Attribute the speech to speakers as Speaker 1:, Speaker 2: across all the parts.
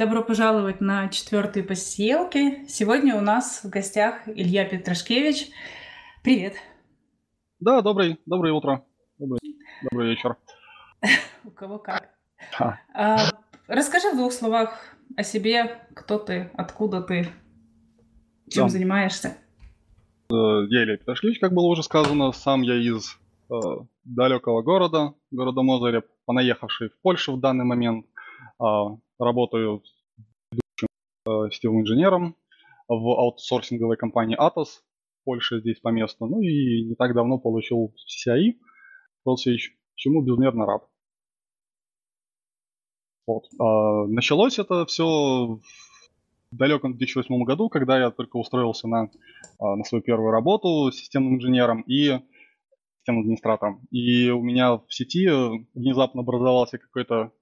Speaker 1: Добро пожаловать на четвертые посиелки. Сегодня у нас в гостях Илья Петрашкевич. Привет!
Speaker 2: Да, добрый, доброе утро. Добрый, добрый вечер.
Speaker 1: У кого как. А, расскажи в двух словах о себе, кто ты, откуда ты, чем да. занимаешься.
Speaker 2: Э, я Илья Петрашкевич, как было уже сказано, сам я из э, далекого города, города Мозырев, понаехавший в Польшу в данный момент. Э, работаю сетевым инженером в аутсорсинговой компании Atos, в Польше здесь по месту. Ну и не так давно получил CCI, чему безмерно рад. Вот. А, началось это все в далеком 2008 году, когда я только устроился на, а, на свою первую работу системным инженером и системным администратором. И у меня в сети внезапно образовался какой-то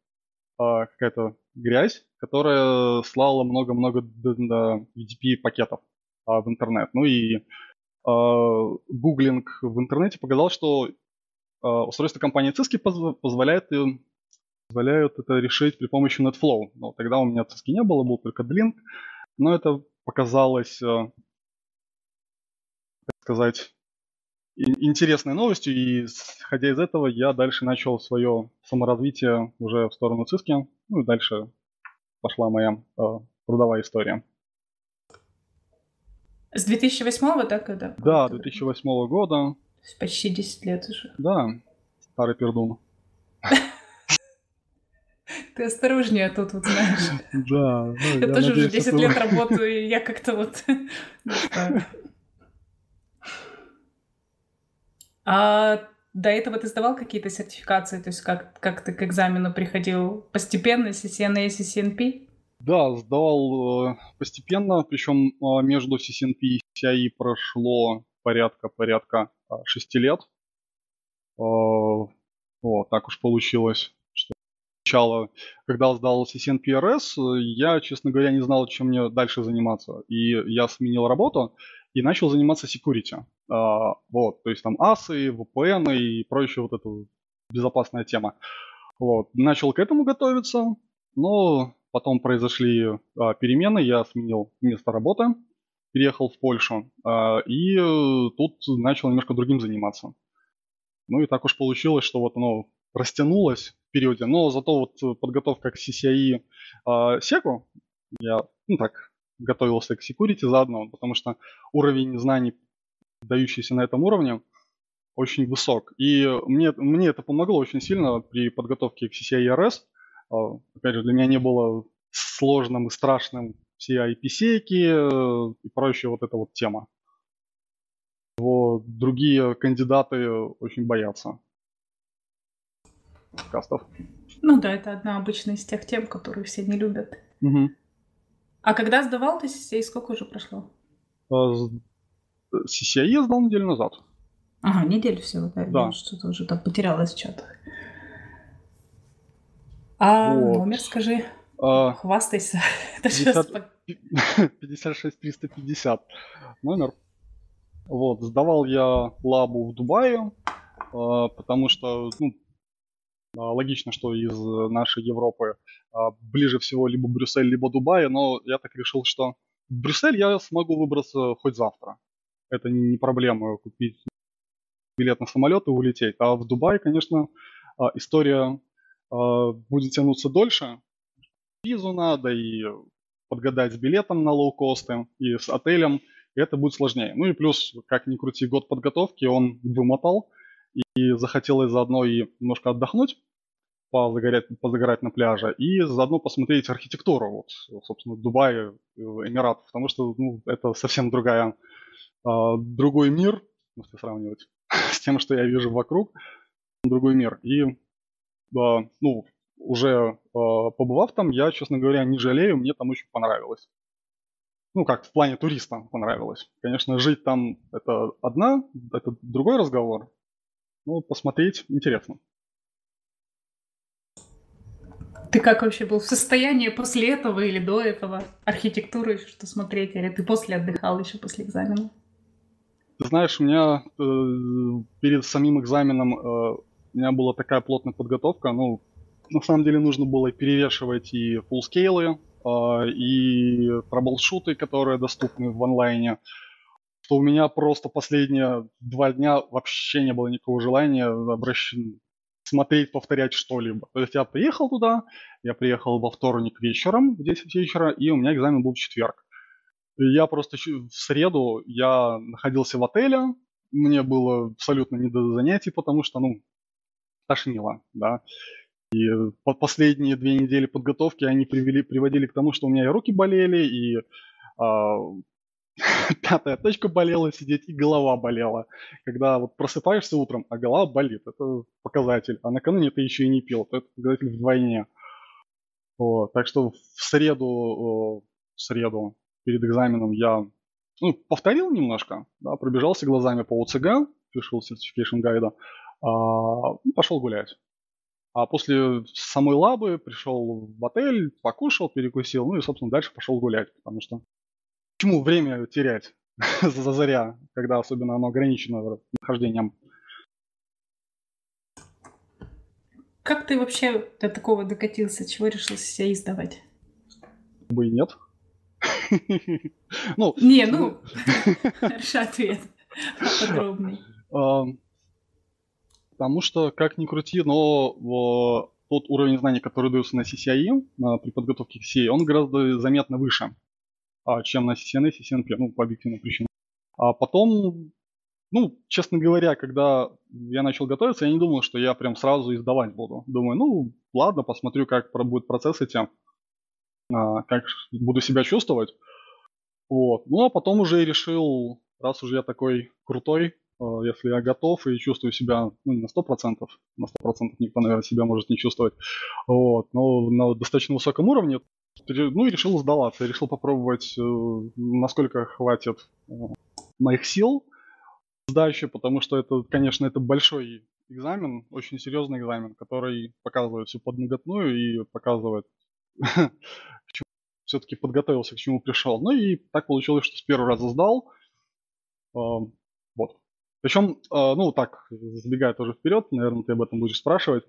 Speaker 2: а, какая-то грязь, которая слала много-много UDP пакетов в интернет. Ну и гуглинг в интернете показал, что устройство компании Cisco позволяет позволяют это решить при помощи NetFlow. Но тогда у меня циски не было, был только Blink, но это показалось, так сказать, интересной новостью, и исходя из этого я дальше начал свое саморазвитие уже в сторону циски, ну и дальше пошла моя э, трудовая история.
Speaker 1: С 2008 да, когда?
Speaker 2: Да, 2008 года.
Speaker 1: Почти 10 лет уже.
Speaker 2: Да, старый пердун.
Speaker 1: Ты осторожнее тут, вот знаешь.
Speaker 2: Да. Ну,
Speaker 1: я, тоже уже 10 лет работаю, и я как-то вот... А до этого ты сдавал какие-то сертификации? То есть как, как ты к экзамену приходил постепенно, CCNA CCNP?
Speaker 2: Да, сдавал э, постепенно, причем э, между CCNP и CCI прошло порядка-порядка 6 э, лет. Вот, так уж получилось сначала, когда сдал CCNPRS, я, честно говоря, не знал, чем мне дальше заниматься. И я сменил работу и начал заниматься security. А, вот, то есть там асы, VPN и прочая вот эта безопасная тема. Вот, начал к этому готовиться, но потом произошли а, перемены, я сменил место работы, переехал в Польшу а, и тут начал немножко другим заниматься. Ну и так уж получилось, что вот оно растянулось в периоде, но зато вот подготовка к CCI э, секу, я, ну так, готовился к security заодно, потому что уровень знаний, дающийся на этом уровне, очень высок. И мне, мне это помогло очень сильно при подготовке к CCI RS. А, опять же, для меня не было сложным и страшным все IP-сейки э, и прочая вот эта вот тема. Вот, другие кандидаты очень боятся кастов.
Speaker 1: Ну да, это одна обычная из тех тем, которые все не любят.
Speaker 2: Угу.
Speaker 1: А когда сдавал ты CCI, сколько уже прошло?
Speaker 2: CCI я сдал неделю назад.
Speaker 1: Ага, неделю всего, да?
Speaker 2: Да.
Speaker 1: Что-то уже так потерялось в чатах. А вот. номер скажи. А, Хвастайся.
Speaker 2: 50... 56 350 номер. Вот, сдавал я лабу в Дубае, а, потому что, ну, логично, что из нашей Европы а, ближе всего либо Брюссель, либо Дубай, но я так решил, что Брюссель я смогу выбраться хоть завтра. Это не проблема купить билет на самолет и улететь. А в Дубай, конечно, а, история будет тянуться дольше. Визу надо и подгадать с билетом на лоукосты и с отелем. И это будет сложнее. Ну и плюс, как ни крути, год подготовки он вымотал и захотелось заодно и немножко отдохнуть, позагорать, позагорать на пляже, и заодно посмотреть архитектуру, вот, собственно, Дубая, Эмиратов, потому что ну, это совсем другая, э, другой мир, если сравнивать с тем, что я вижу вокруг, другой мир. И, э, ну, уже э, побывав там, я, честно говоря, не жалею, мне там очень понравилось. Ну, как в плане туриста понравилось. Конечно, жить там это одна, это другой разговор, ну, посмотреть интересно.
Speaker 1: Ты как вообще был в состоянии после этого или до этого? Архитектуру еще что смотреть? Или ты после отдыхал еще после экзамена?
Speaker 2: Ты знаешь, у меня э, перед самим экзаменом э, у меня была такая плотная подготовка, ну, на самом деле нужно было перевешивать и фуллскейлы, а, и траблшуты, которые доступны в онлайне, что у меня просто последние два дня вообще не было никакого желания обращ... смотреть, повторять что-либо. То есть я приехал туда, я приехал во вторник вечером, в 10 вечера, и у меня экзамен был в четверг. И я просто в среду, я находился в отеле, мне было абсолютно не до занятий, потому что, ну, тошнило, да. И последние две недели подготовки они привели, приводили к тому, что у меня и руки болели, и а, пятая точка болела сидеть, и голова болела. Когда вот просыпаешься утром, а голова болит, это показатель. А накануне ты еще и не пил, это показатель вдвойне. Вот, так что в среду, в среду перед экзаменом я ну, повторил немножко, да, пробежался глазами по ОЦГ, Official Certification Guide, а, пошел гулять. А после самой лабы пришел в отель, покушал, перекусил, ну и, собственно, дальше пошел гулять, потому что почему время терять за заря, когда особенно оно ограничено нахождением?
Speaker 1: Как ты вообще до такого докатился? Чего решил себя издавать?
Speaker 2: Бы и нет.
Speaker 1: Ну, не, ну, хороший ответ. Подробный.
Speaker 2: Потому что, как ни крути, но тот уровень знаний, который дается на CCIE на, при подготовке к CA, он гораздо заметно выше, чем на CCNA и CCNP, ну, по объективным причинам. А потом, ну, честно говоря, когда я начал готовиться, я не думал, что я прям сразу издавать буду. Думаю, ну, ладно, посмотрю, как будет процесс этим, а, как буду себя чувствовать. Вот. Ну, а потом уже решил, раз уже я такой крутой, Э, если я готов и чувствую себя ну, не на 100%, на 100% никто, наверное, себя может не чувствовать, вот, но на достаточно высоком уровне, ну и решил сдаваться, решил попробовать, э, насколько хватит э, моих сил сдачи, потому что это, конечно, это большой экзамен, очень серьезный экзамен, который показывает всю подноготную и показывает, все-таки подготовился, к чему пришел. Ну и так получилось, что с первого раза сдал. Причем, а, ну так, забегая тоже вперед, наверное, ты об этом будешь спрашивать,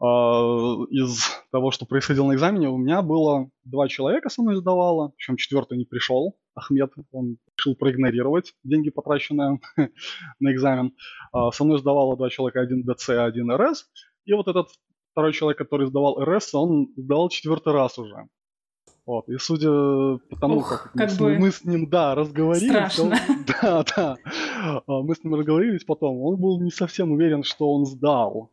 Speaker 2: а, из того, что происходило на экзамене, у меня было два человека со мной сдавало, причем четвертый не пришел, Ахмед, он решил проигнорировать деньги, потраченные на экзамен. А, со мной сдавало два человека, один ДЦ, один РС, и вот этот второй человек, который сдавал РС, он сдал четвертый раз уже. Вот. И судя по тому, Ух, как, как мы, бы мы с ним, да, разговорились, он, да, да, а, мы с ним разговорились потом, он был не совсем уверен, что он сдал.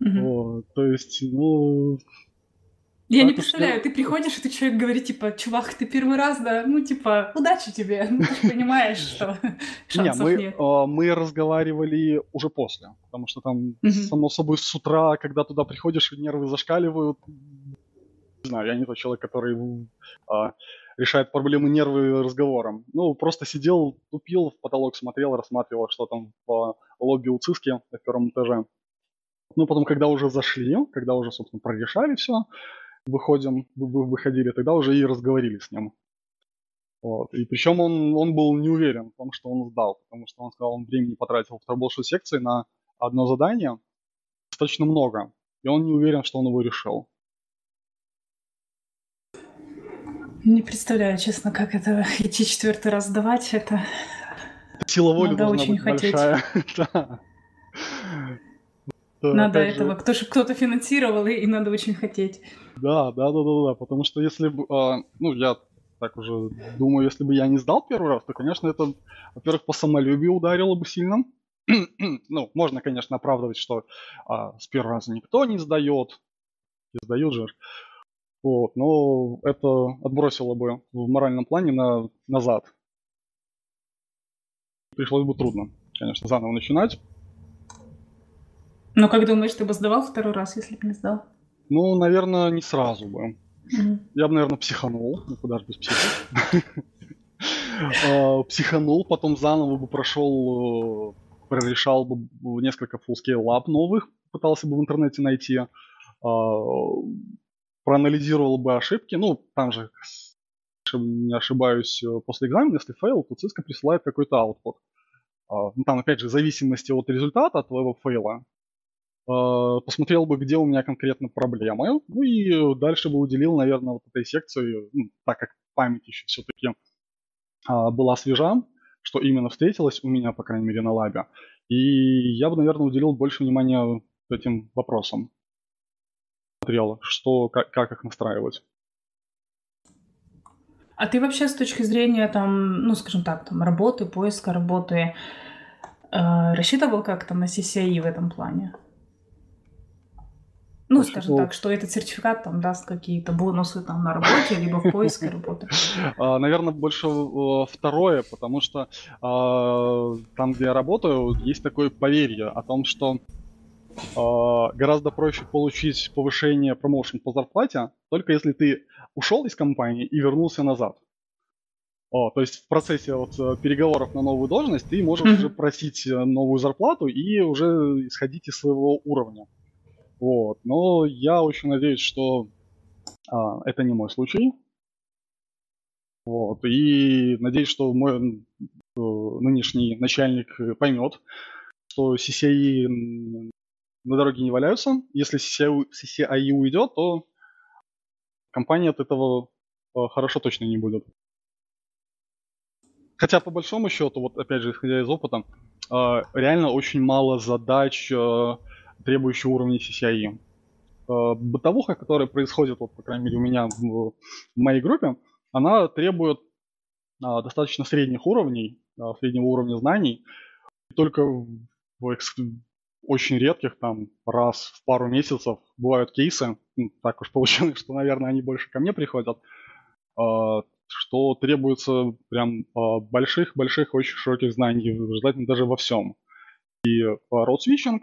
Speaker 2: Угу. Вот. То есть, ну...
Speaker 1: Я не представляю, что... ты приходишь, и ты человек говорит, типа, чувак, ты первый раз, да, ну, типа, удачи тебе, ну, ты понимаешь, что шансов нет.
Speaker 2: А, мы разговаривали уже после, потому что там, само собой, с утра, когда туда приходишь, нервы зашкаливают, не знаю, я не тот человек, который а, решает проблемы нервы разговором. Ну, просто сидел, тупил, в потолок смотрел, рассматривал, что там в лобби у Циски на первом этаже. Ну, потом, когда уже зашли, когда уже, собственно, прорешали все, выходим, выходили, тогда уже и разговорили с ним. Вот. И причем он, он был не уверен в том, что он сдал, потому что он сказал, он времени потратил в трэблшут секции на одно задание достаточно много, и он не уверен, что он его решил.
Speaker 1: Не представляю, честно, как это идти четвертый раз сдавать. Это
Speaker 2: сила воли Надо очень быть хотеть. большая.
Speaker 1: да. Надо этого, кто же кто-то финансировал, и, и надо очень хотеть.
Speaker 2: Да, да, да, да, да, потому что если бы, а, ну, я так уже думаю, если бы я не сдал первый раз, то, конечно, это, во-первых, по самолюбию ударило бы сильно. ну, можно, конечно, оправдывать, что а, с первого раза никто не сдает, не сдают же. Вот, но это отбросило бы в моральном плане на, назад. Пришлось бы трудно, конечно, заново начинать.
Speaker 1: Но как думаешь, ты бы сдавал второй раз, если бы не сдал?
Speaker 2: Ну, наверное, не сразу бы. Mm-hmm. Я бы, наверное, психанул. Ну, куда же без психов. А, психанул, потом заново бы прошел, э, прорешал бы несколько full-scale lab новых, пытался бы в интернете найти а, проанализировал бы ошибки, ну, там же, если не ошибаюсь, э, после экзамена, если fail, то Cisco присылает какой-то output. А, ну, там, опять же, в зависимости от результата твоего фейла, посмотрел бы, где у меня конкретно проблемы, ну и дальше бы уделил, наверное, вот этой секции, ну, так как память еще все-таки была свежа, что именно встретилось у меня, по крайней мере, на лабе. И я бы, наверное, уделил больше внимания этим вопросам. Смотрел, что, как, как их настраивать.
Speaker 1: А ты вообще с точки зрения, там, ну, скажем так, там, работы, поиска работы, э, рассчитывал как-то на CCI в этом плане? Ну, скажем так, что этот сертификат там даст какие-то бонусы там на работе, либо в поиске работы.
Speaker 2: А, наверное, больше э, второе, потому что а, там, где я работаю, есть такое поверье о том, что гораздо проще получить повышение промоушен по зарплате, только если ты ушел из компании и вернулся назад. О, то есть в процессе вот э, переговоров на новую должность ты можешь уже просить э, новую зарплату и уже исходить из своего уровня. Вот. Но я очень надеюсь, что а, это не мой случай. Вот. И надеюсь, что мой э, нынешний начальник поймет, что CCI на дороге не валяются. Если CCI, CCI уйдет, то компания от этого э, хорошо точно не будет. Хотя по большому счету, вот опять же, исходя из опыта, э, реально очень мало задач, э, требующих уровня CCI. Бытовуха, которая происходит, вот, по крайней мере, у меня в, моей группе, она требует достаточно средних уровней, среднего уровня знаний. И только в очень редких, там, раз в пару месяцев бывают кейсы, ну, так уж получилось, что, наверное, они больше ко мне приходят, э, что требуется прям больших-больших, очень широких знаний, желательно даже во всем. И road switching,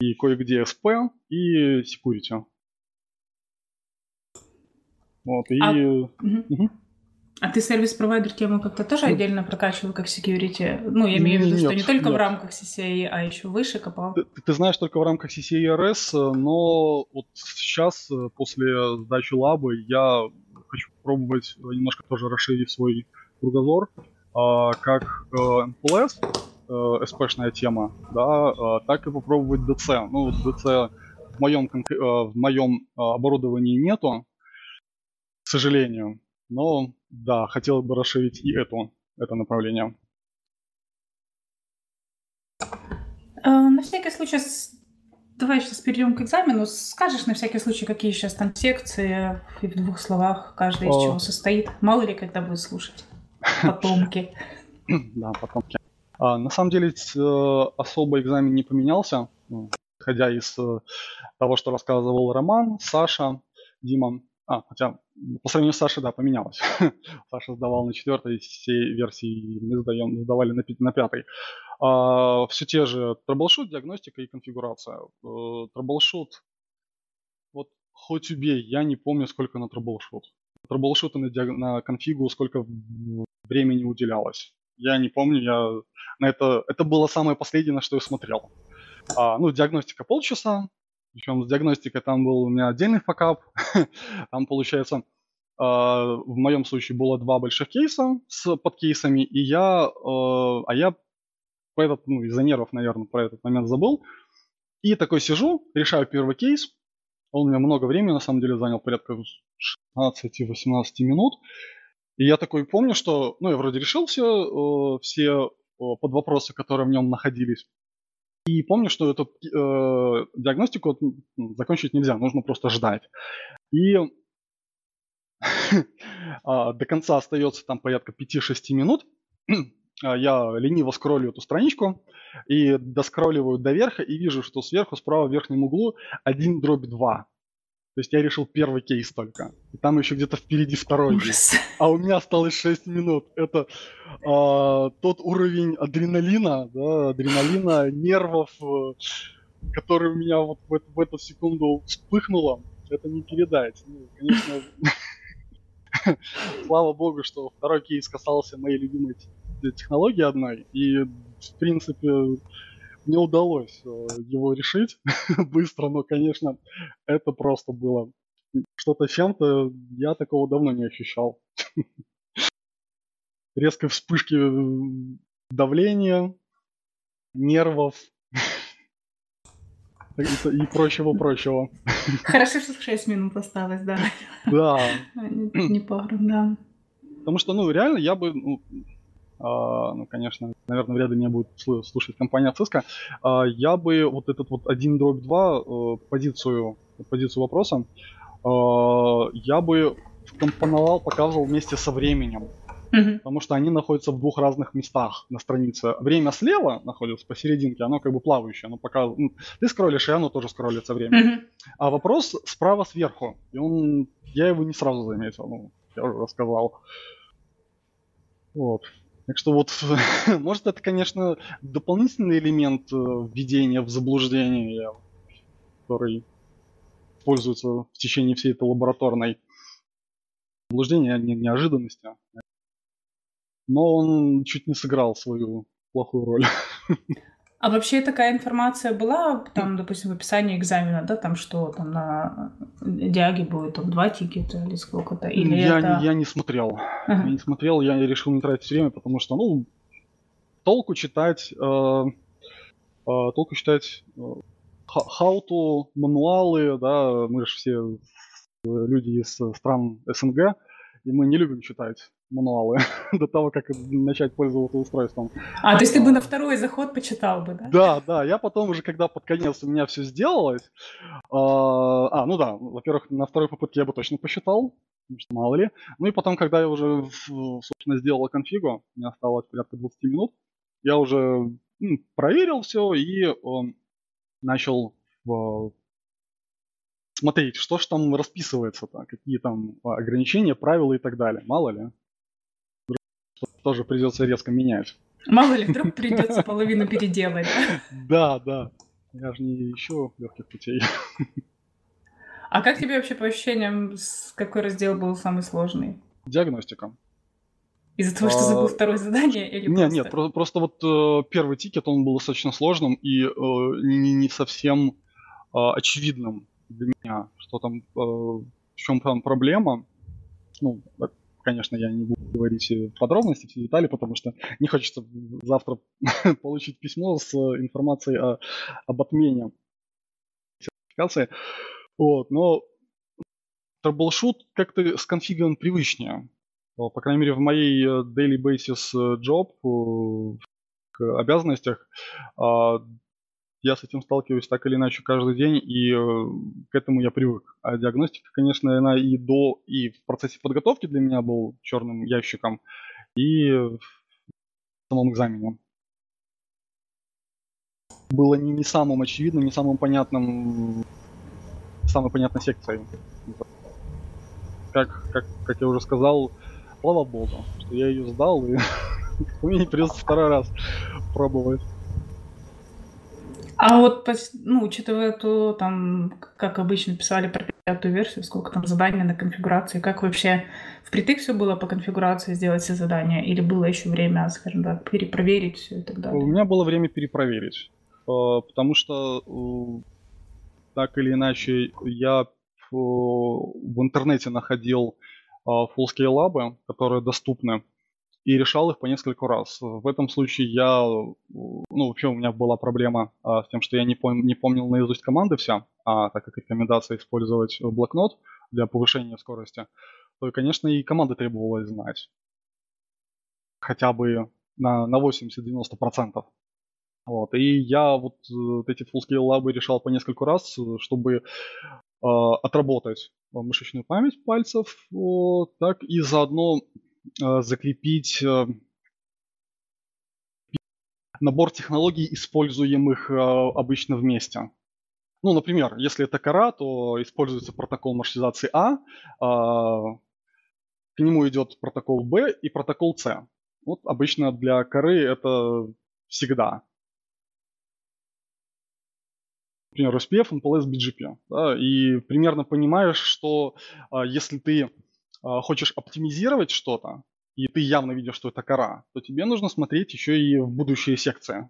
Speaker 2: и кое-где SP, и security.
Speaker 1: Вот, и... А... Угу. А ты сервис-провайдер тему как-то тоже ну, отдельно прокачивал, как security? Ну, я имею в виду, что не только нет. в рамках CCI, а еще выше копал.
Speaker 2: Ты, ты знаешь, только в рамках CCI RS, но вот сейчас, после сдачи лабы, я хочу пробовать немножко тоже расширить свой кругозор, а, как MPLS, э, SP-шная э, тема, да, а, так и попробовать DC. Ну, DC в моем, э, в моем оборудовании нету, к сожалению, но да, хотел бы расширить и эту, это направление.
Speaker 1: А, на всякий случай, давай сейчас перейдем к экзамену. Скажешь на всякий случай, какие сейчас там секции, и в двух словах каждая из чего состоит. Мало ли, когда будет слушать потомки.
Speaker 2: Да, потомки. А, на самом деле э, особо экзамен не поменялся, ну, исходя из э, того, что рассказывал Роман, Саша, Дима. А, хотя по сравнению с Сашей, да, поменялось. Саша сдавал на четвертой версии, мы сдаем, сдавали на, на пятой. А, все те же troubleshoot, диагностика и конфигурация. Э, troubleshoot, вот хоть убей, я не помню, сколько на troubleshoot. Трэблшута на, диаг... на конфигу сколько времени уделялось. Я не помню, я на это, это было самое последнее, на что я смотрел. А, ну, диагностика полчаса, причем с диагностикой там был у меня отдельный факап. там, получается, а, в моем случае было два больших кейса с подкейсами, и я, а, а я по этот, ну, из-за нервов, наверное, про этот момент забыл. И такой сижу, решаю первый кейс. Он у меня много времени, на самом деле, занял порядка 16-18 минут. И я такой помню, что, ну, я вроде решил все, все под вопросы, которые в нем находились. И помню, что эту э, диагностику закончить нельзя, нужно просто ждать. И а, до конца остается там порядка 5-6 минут. А, я лениво скроллю эту страничку и доскролливаю до верха и вижу, что сверху справа в верхнем углу 1 дробь 2. То есть я решил первый кейс только. И там еще где-то впереди второй есть. А у меня осталось 6 минут. Это а, тот уровень адреналина, да, адреналина, нервов, э, который у меня вот в, в эту секунду вспыхнуло. Это не передать. Ну, конечно, слава богу, что второй кейс касался моей любимой технологии одной. И, в принципе, не удалось э, его решить быстро, но, конечно, это просто было что-то чем-то, я такого давно не ощущал. Резкой вспышки э, давления, нервов. и, и прочего-прочего.
Speaker 1: Хорошо, что 6 минут осталось, да.
Speaker 2: Да.
Speaker 1: Не, не пару, да.
Speaker 2: Потому что, ну, реально, я бы, ну, Uh, ну, конечно, наверное, вряд ли меня будет слушать компания Cisco, uh, я бы вот этот вот 1 дробь 2 uh, позицию, позицию вопроса, я бы компоновал, показывал вместе со временем. Угу. Потому что они находятся в двух разных местах на странице. Время слева находится посерединке, оно как бы плавающее, оно показывает. Ну, ты скроллишь, и оно тоже скроллится время. Угу. А вопрос справа сверху. И он. Я его не сразу заметил, ну, я уже рассказал. Вот. Так что вот, может, это, конечно, дополнительный элемент э, введения в заблуждение, который пользуется в течение всей этой лабораторной заблуждения, не, неожиданности. Но он чуть не сыграл свою плохую роль.
Speaker 1: А вообще такая информация была, там, допустим, в описании экзамена, да, там что, там на диаге будет там два тикета или сколько-то? Или
Speaker 2: я,
Speaker 1: это...
Speaker 2: я не смотрел. Ага. Я не смотрел, я решил не тратить время, потому что, ну, толку читать, э, э, толку читать э, хауту, мануалы, да, мы же все люди из стран СНГ, и мы не любим читать мануалы до того, как начать пользоваться устройством.
Speaker 1: А, то есть ты бы на второй заход почитал бы, да?
Speaker 2: Да, да, я потом уже, когда под конец у меня все сделалось, а, а ну да, во-первых, на второй попытке я бы точно посчитал, потому что мало ли. Ну и потом, когда я уже, собственно, сделал конфигу, у меня осталось порядка 20 минут, я уже проверил все и начал смотреть, что же там расписывается-то, какие там ограничения, правила и так далее. Мало ли. Тоже придется резко менять.
Speaker 1: Мало ли, вдруг придется половину переделать.
Speaker 2: Да, да. Я же не ищу легких путей.
Speaker 1: А как тебе вообще по ощущениям, какой раздел был самый сложный?
Speaker 2: Диагностика.
Speaker 1: Из-за того, что а, забыл второе задание или
Speaker 2: Нет, нет, просто, просто вот э, первый тикет, он был достаточно сложным и э, не, не совсем э, очевидным для меня, что там, э, в чем там проблема. Ну, конечно, я не буду говорить подробности, все детали, потому что не хочется завтра получить письмо с информацией о, об отмене сертификации. Вот, но трэблшут как-то с конфигом привычнее. По крайней мере, в моей э, daily basis э, job э, обязанностях а, я с этим сталкиваюсь так или иначе каждый день, и к этому я привык. А диагностика, конечно, она и до, и в процессе подготовки для меня был черным ящиком, и в самом экзамене. Было не, не самым очевидным, не самым понятным, самой понятной секцией. Как, как, как я уже сказал, слава богу, что я ее сдал, и мне не придется второй раз пробовать.
Speaker 1: А вот, ну, учитывая то, там, как обычно писали про пятую версию, сколько там заданий на конфигурации, как вообще впритык все было по конфигурации сделать все задания, или было еще время, скажем так, перепроверить все и так далее?
Speaker 2: У меня было время перепроверить, э, потому что э, так или иначе я в интернете находил full scale лабы, которые доступны, и решал их по несколько раз. В этом случае я, ну, вообще у меня была проблема а, с тем, что я не, пом- не помнил наизусть команды все, а так как рекомендация использовать блокнот для повышения скорости, то, конечно, и команды требовалось знать. Хотя бы на, на 80-90%. Вот. И я вот, вот эти full-scale лабы решал по несколько раз, чтобы э, отработать мышечную память пальцев, вот, так и заодно э, закрепить э, набор технологий, используемых э, обычно вместе. Ну, например, если это кора, то используется протокол маршрутизации А, э, к нему идет протокол Б и протокол С. Вот обычно для коры это всегда например, SPF, NPLS, BGP. Да, и примерно понимаешь, что а, если ты а, хочешь оптимизировать что-то, и ты явно видишь, что это кора, то тебе нужно смотреть еще и в будущие секции.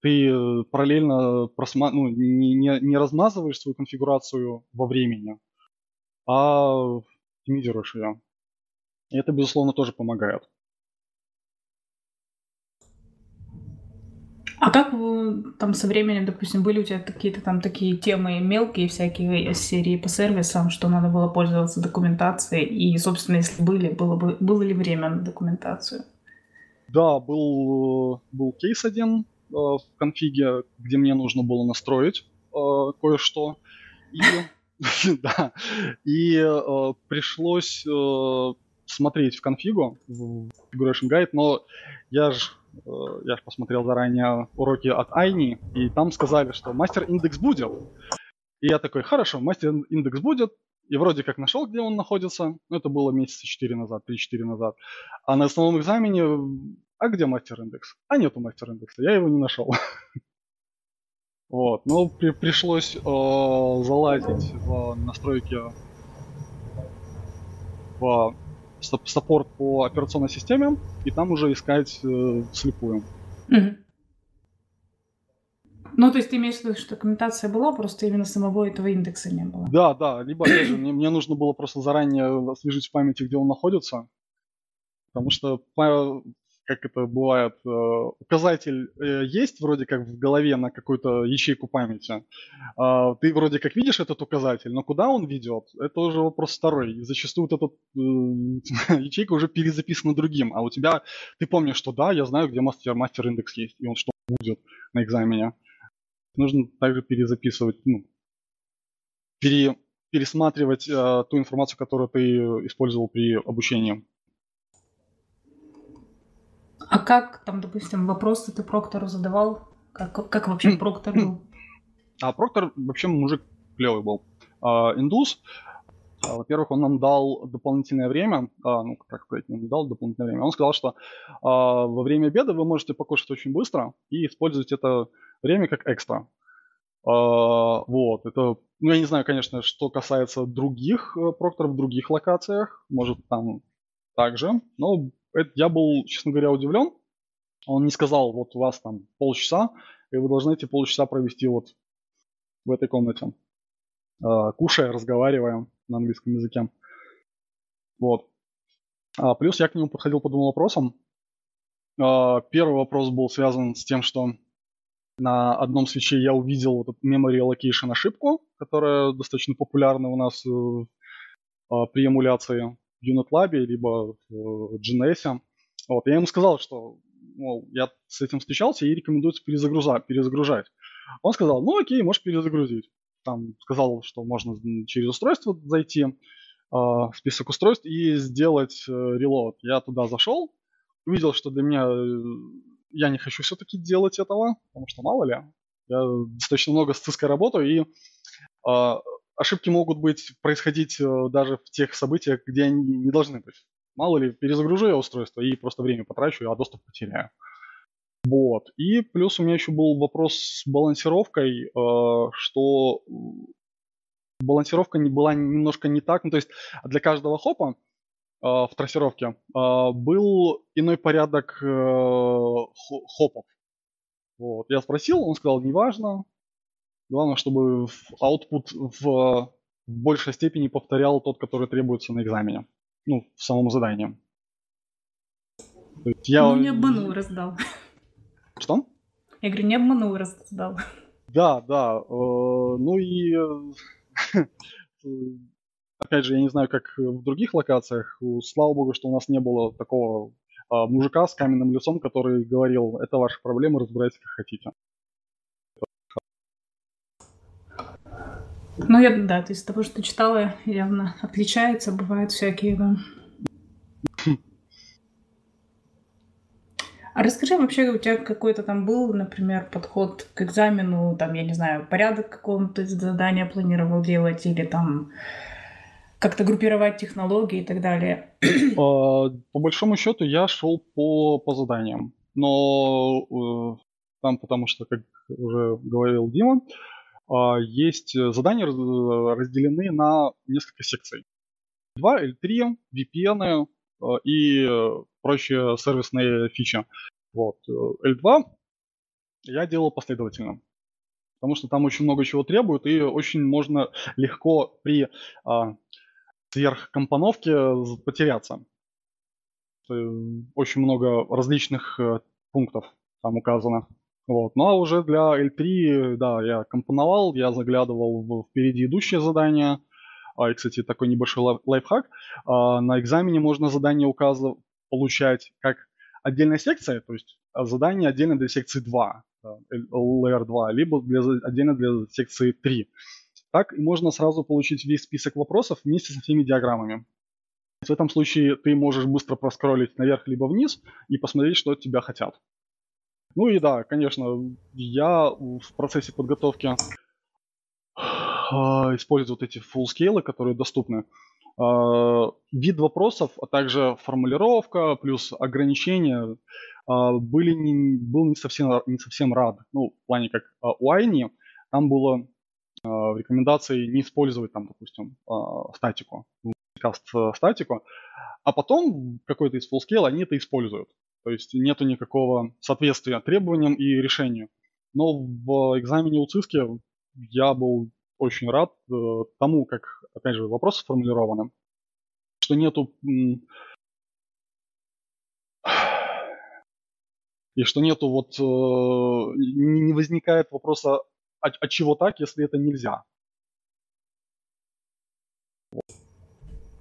Speaker 2: Ты э, параллельно просма... ну, не, не, не размазываешь свою конфигурацию во времени, а оптимизируешь ее. И это, безусловно, тоже помогает.
Speaker 1: А как там со временем, допустим, были у тебя какие-то там такие темы мелкие всякие серии по сервисам, что надо было пользоваться документацией? И, собственно, если были, было, бы, было ли время на документацию?
Speaker 2: Да, был, был кейс один э, в конфиге, где мне нужно было настроить э, кое-что. И, да, и э, пришлось э, смотреть в конфигу, в Configuration Guide, но я же Э, я же посмотрел заранее уроки от Айни, и там сказали, что мастер индекс будет. И я такой, хорошо, мастер индекс будет, и вроде как нашел, где он находится. Ну, это было месяца 4 назад, 3-4 назад. А на основном экзамене, а где мастер индекс? А нету мастер индекса, я его не нашел. Вот, ну, при, пришлось э, залазить в настройки в саппорт по операционной системе, и там уже искать э, вслепую. Угу.
Speaker 1: Ну, то есть ты имеешь в виду, что документация была, просто именно самого этого индекса не было?
Speaker 2: Да, да, либо опять же, мне, мне нужно было просто заранее освежить в памяти, где он находится, потому что как это бывает, э, указатель э, есть вроде как в голове на какую-то ячейку памяти. А, ты вроде как видишь этот указатель, но куда он ведет, это уже вопрос второй. И зачастую вот эта э, ячейка уже перезаписана другим, а у тебя, ты помнишь, что да, я знаю, где мастер, мастер индекс есть, и он что будет на экзамене. Нужно также перезаписывать, ну, пере, пересматривать э, ту информацию, которую ты использовал при обучении.
Speaker 1: А как там, допустим, вопросы ты Проктору задавал? Как, как вообще Проктор был?
Speaker 2: А Проктор вообще мужик клевый был. А, индус, а, во-первых, он нам дал дополнительное время, а, ну, как сказать, не дал дополнительное время, он сказал, что а, во время обеда вы можете покушать очень быстро и использовать это время как экстра. А, вот, это, ну, я не знаю, конечно, что касается других э, прокторов в других локациях, может, там также, но это, я был, честно говоря, удивлен. Он не сказал, вот у вас там полчаса, и вы должны эти полчаса провести вот в этой комнате, э, кушая, разговаривая на английском языке. Вот. А, плюс я к нему подходил по двум вопросам. Э, первый вопрос был связан с тем, что на одном свече я увидел вот эту memory allocation ошибку, которая достаточно популярна у нас э, при эмуляции UnitLab, либо в GNS. Вот, я ему сказал, что мол, я с этим встречался и рекомендуется перезагрузать, перезагружать. Он сказал, ну окей, можешь перезагрузить. Там сказал, что можно через устройство зайти, в э, список устройств и сделать э. Я туда зашел, увидел, что для меня э, я не хочу все-таки делать этого, потому что мало ли, я достаточно много с циской работаю, и ошибки могут быть происходить э, даже в тех событиях, где они не должны быть. Мало ли, перезагружу я устройство и просто время потрачу, а доступ потеряю. Вот. И плюс у меня еще был вопрос с балансировкой, э, что балансировка не была немножко не так. Ну, то есть для каждого хопа э, в трассировке был иной порядок хопов. Вот. Я спросил, он сказал, неважно, Главное, чтобы output в, большей степени повторял тот, который требуется на экзамене. Ну, в самом задании.
Speaker 1: Я... Ну, не обманул, раздал.
Speaker 2: Что?
Speaker 1: Я говорю, не обманул, раздал.
Speaker 2: Да, да. Э, ну и э, опять же, я не знаю, как в других локациях. Слава богу, что у нас не было такого а, мужика с каменным лицом, который говорил, это ваши проблемы, разбирайтесь как хотите.
Speaker 1: Ну, я, да, то есть того, что читала, явно отличается, бывают всякие, да. А расскажи вообще, у тебя какой-то там был, например, подход к экзамену, там, я не знаю, порядок какого-то задания планировал делать или там как-то группировать технологии и так далее?
Speaker 2: По, по большому счету я шел по, по заданиям. Но э, там, потому что, как уже говорил Дима, а, есть э, задания э, разделены на несколько секций. L2, L3, VPN и э, прочие сервисные фичи. Вот. L2 я делал последовательно, потому что там очень много чего требует, и очень можно легко при а, сверхкомпоновке потеряться. Очень много различных пунктов там указано. Вот. Ну а уже для L3, да, я компоновал, я заглядывал в впереди идущее задание. А, и, кстати, такой небольшой лайфхак. А, на экзамене можно задание указывать, получать как отдельная секция, то есть задание отдельно для секции 2, layer 2, либо для, отдельно для секции 3. Так можно сразу получить весь список вопросов вместе со всеми диаграммами. В этом случае ты можешь быстро проскролить наверх либо вниз и посмотреть, что от тебя хотят. Ну и да, конечно, я в процессе подготовки э, использую вот эти full scale, которые доступны. Э, вид вопросов, а также формулировка плюс ограничения э, были не, был не совсем, не совсем рад. Ну, в плане как у Айни, там было в рекомендации не использовать там, допустим, статику каст статику, а потом какой-то из full они это используют. То есть нету никакого соответствия требованиям и решению. Но в экзамене у ЦИСКи я был очень рад э, тому, как, опять же, вопрос сформулированы, что нету и что нету вот э, не возникает вопроса, а, а чего так, если это нельзя.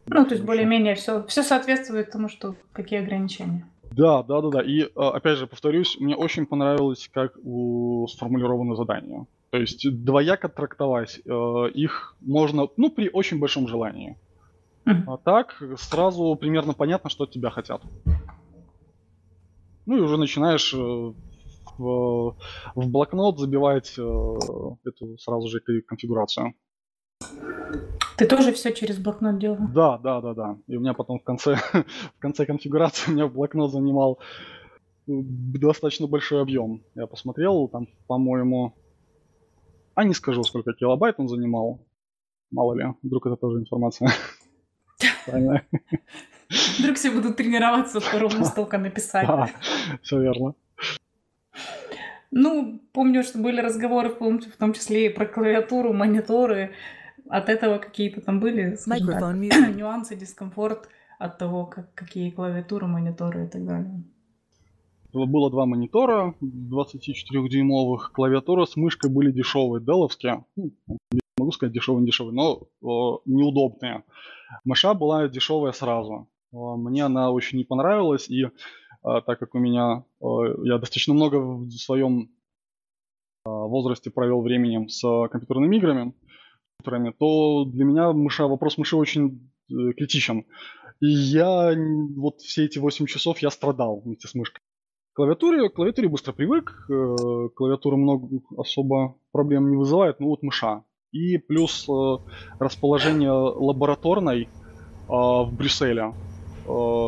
Speaker 1: Ну, то есть более-менее все, все соответствует тому, что какие ограничения.
Speaker 2: Да, да, да, да. И а, опять же, повторюсь, мне очень понравилось, как у, сформулировано задание. То есть двояко трактовать э, их можно, ну, при очень большом желании. А так сразу примерно понятно, что от тебя хотят. Ну и уже начинаешь э, в, в блокнот забивать э, эту сразу же конфигурацию.
Speaker 1: Ты тоже все через блокнот делал?
Speaker 2: Да, да, да, да. И у меня потом в конце, в конце конфигурации у меня блокнот занимал достаточно большой объем. Я посмотрел, там, по-моему, а не скажу, сколько килобайт он занимал. Мало ли, вдруг это тоже информация.
Speaker 1: Вдруг все будут тренироваться, ровно столько написать.
Speaker 2: все верно.
Speaker 1: Ну, помню, что были разговоры, в том числе и про клавиатуру, мониторы от этого какие-то там были нюансы, дискомфорт от того, как, какие клавиатуры, мониторы и так далее.
Speaker 2: Было два монитора 24-дюймовых. Клавиатура с мышкой были дешевые, деловские. Ну, не могу сказать дешевые, дешевые, но э, неудобные. Мыша была дешевая сразу. Мне она очень не понравилась, и э, так как у меня, э, я достаточно много в своем э, возрасте провел временем с компьютерными играми, то для меня мыша, вопрос мыши очень э, критичен. И я вот все эти 8 часов я страдал вместе с мышкой. К клавиатуре, клавиатуре быстро привык, э, клавиатура много особо проблем не вызывает, ну вот мыша. И плюс э, расположение лабораторной в Брюсселе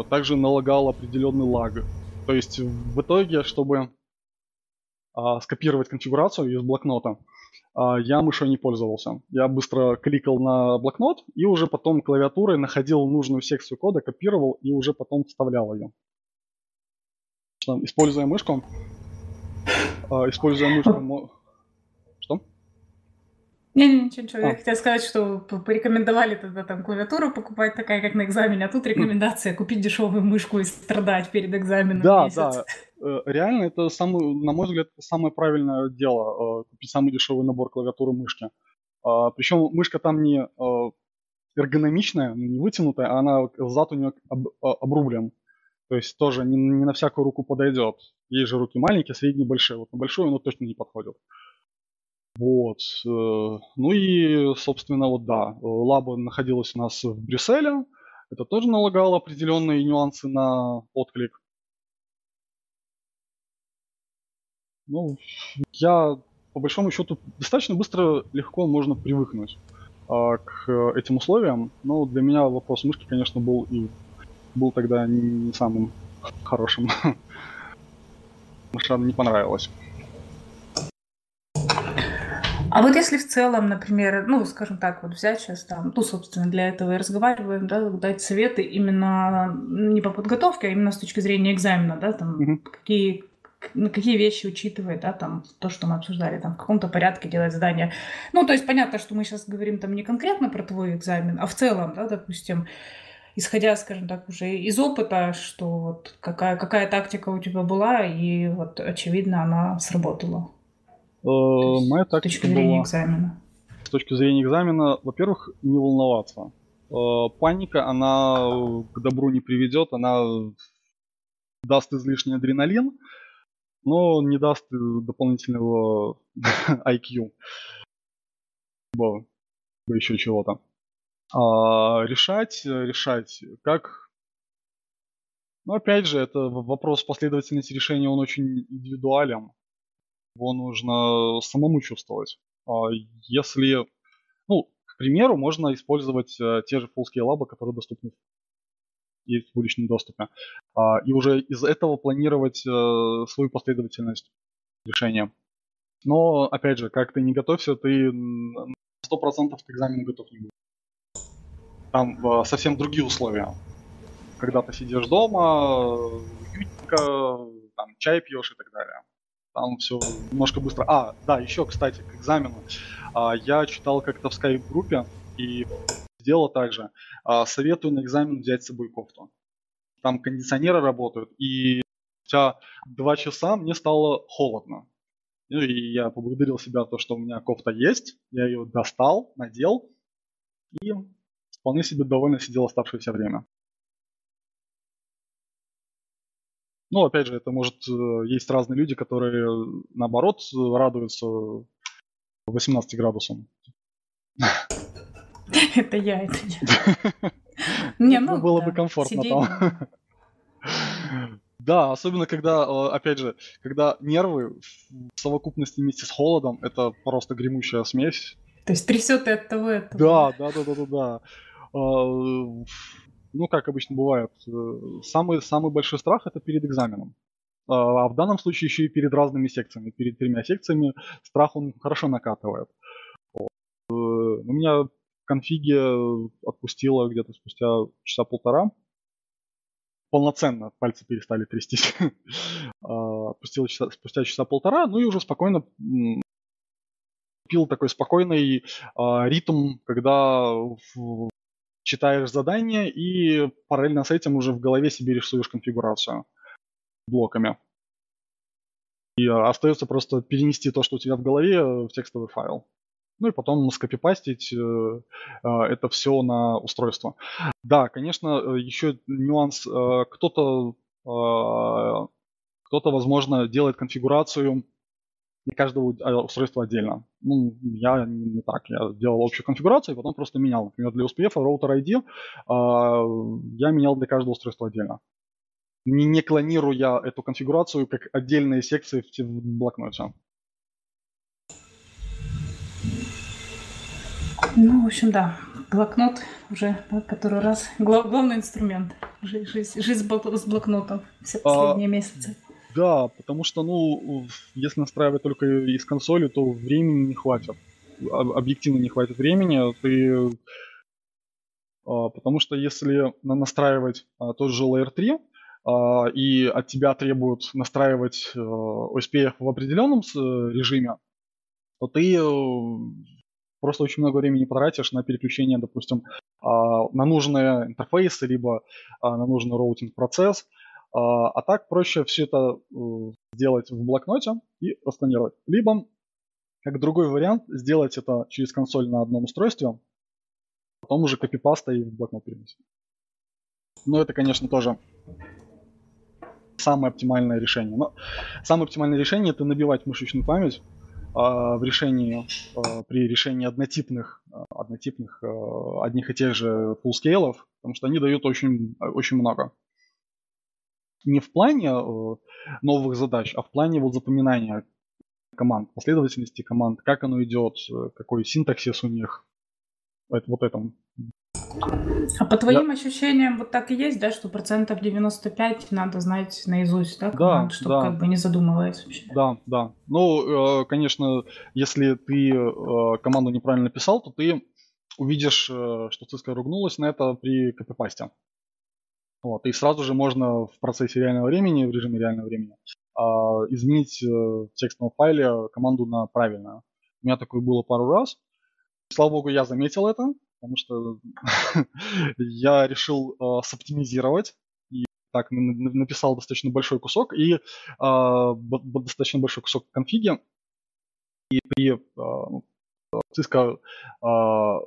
Speaker 2: также налагал определенный лаг. То есть в итоге, чтобы скопировать конфигурацию из блокнота, я мышой не пользовался. Я быстро кликал на блокнот и уже потом клавиатурой находил нужную секцию кода, копировал и уже потом вставлял ее. Используя мышку, а, используя мышку... Что?
Speaker 1: Не-не, ничего, ничего. А. Я хотела сказать, что порекомендовали тогда там клавиатуру покупать такая, как на экзамене, а тут рекомендация купить дешевую мышку и страдать перед экзаменом
Speaker 2: Да, месяц. да. Э, реально это самый, на мой взгляд, самое правильное дело, э, купить самый дешевый набор клавиатуры мышки. А, Причем мышка там не э, эргономичная, не вытянутая, а она зад у нее обрублен. То есть тоже не, не на всякую руку подойдет. Есть же руки маленькие, средние, большие. Вот на большую оно точно не подходит. Вот. Ну и, собственно, вот да, лаба находилась у нас в Брюсселе. Это тоже налагало определенные нюансы на отклик. Ну, я, по большому счету, достаточно быстро, легко можно привыкнуть а, к этим условиям. Но для меня вопрос мышки, конечно, был и был тогда не самым хорошим. Мыша не понравилась.
Speaker 1: А вот если в целом, например, ну, скажем так, вот взять сейчас там, ну, собственно, для этого и разговариваем, да, дать советы именно не по подготовке, а именно с точки зрения экзамена, да, там, угу. какие какие вещи учитывает, да, там, то, что мы обсуждали, там, в каком-то порядке делать задание. Ну, то есть понятно, что мы сейчас говорим там не конкретно про твой экзамен, а в целом, да, допустим, исходя, скажем так, уже из опыта, что вот какая, какая тактика у тебя была, и вот, очевидно, она сработала.
Speaker 2: Э, моя тактика
Speaker 1: с точки зрения была... экзамена.
Speaker 2: С точки зрения экзамена, во-первых, не волноваться. Э, паника, она к добру не приведет, она даст излишний адреналин, но не даст дополнительного IQ. Либо еще чего-то. А, решать, решать, как... Ну, опять же, это вопрос последовательности решения, он очень индивидуален. Его нужно самому чувствовать. А если, ну, к примеру, можно использовать э, те же full-scale лабы, которые доступны есть в публичном доступе. А, и уже из этого планировать э, свою последовательность решения. Но, опять же, как ты не готовься, ты 100% к экзамену готов не будешь. Там э, совсем другие условия. Когда ты сидишь дома, уютненько, там чай пьешь и так далее. Там все немножко быстро. А, да, еще, кстати, к экзамену. А, я читал как-то в скайп-группе и сделал также. А, советую на экзамен взять с собой кофту. Там кондиционеры работают, и спустя два часа мне стало холодно. Ну, и я поблагодарил себя то, что у меня кофта есть. Я ее достал, надел и вполне себе довольно сидел оставшееся время. Ну, опять же, это может э, есть разные люди, которые наоборот радуются 18 градусам.
Speaker 1: Это я, это я. Не, ну,
Speaker 2: было бы комфортно там. Да, особенно когда, опять же, когда нервы в совокупности вместе с холодом, это просто гремучая смесь.
Speaker 1: То есть трясет и от того, и от
Speaker 2: того. Да, да, да, да, да, да. Ну, как обычно бывает, э, самый, самый большой страх это перед экзаменом. А, а в данном случае еще и перед разными секциями. Перед тремя секциями страх он хорошо накатывает. Э, у меня конфиге отпустило где-то спустя часа полтора. Полноценно пальцы перестали трястись. А, отпустило часа, спустя часа полтора, ну и уже спокойно пил такой спокойный ритм, когда читаешь задание и параллельно с этим уже в голове себе рисуешь конфигурацию блоками. И а, остается просто перенести то, что у тебя в голове, в текстовый файл. Ну и потом скопипастить э, э, это все на устройство. Да, конечно, э, еще нюанс. Кто-то, кто-то, возможно, делает конфигурацию для каждого а, устройства отдельно. Ну, я не, так. Я делал общую конфигурацию и потом просто менял. Например, для USPF роутер ID я менял для каждого устройства отдельно. Не, не клонируя эту конфигурацию как отдельные секции в блокноте.
Speaker 1: Ну, в общем, да. Блокнот уже да, который раз. Гла- главный инструмент. Жизнь, жизнь, жизнь с блокнотом все а, последние а, месяцы.
Speaker 2: Да, потому что, ну, если настраивать только из консоли, то времени не хватит. Объективно не хватит времени. Ты... А, потому что если настраивать а, тот же Layer 3, а, и от тебя требуют настраивать OSPF в определенном режиме, то ты э, просто очень много времени потратишь на переключение, допустим, на нужные интерфейсы, либо на нужный роутинг процесс, а, а так проще все это э, сделать в блокноте и просканировать. Либо, как другой вариант, сделать это через консоль на одном устройстве, потом уже копипаста и в блокнот перенести. Но это, конечно, тоже самое оптимальное решение. Но самое оптимальное решение это набивать мышечную память а, в решении, а, при решении однотипных, однотипных одних и тех же фуллскейлов, потому что они дают очень, очень много не в плане новых задач, а в плане вот запоминания команд, последовательности команд, как оно идет, какой синтаксис у них. Вот этом.
Speaker 1: А по твоим да. ощущениям вот так и есть, да, что процентов 95 надо знать наизусть, да, да, чтобы да. как бы не задумываясь вообще?
Speaker 2: Да, да. Ну, э, конечно, если ты команду неправильно написал, то ты увидишь, что циска ругнулась на это при копипасте. Вот, и сразу же можно в процессе реального времени, в режиме реального времени, а, изменить э, в текстовом файле команду на правильную. У меня такое было пару раз. Слава богу, я заметил это. Потому что я решил э, соптимизировать и так написал достаточно большой кусок и э, достаточно большой кусок конфиги. И при э, Cisco э,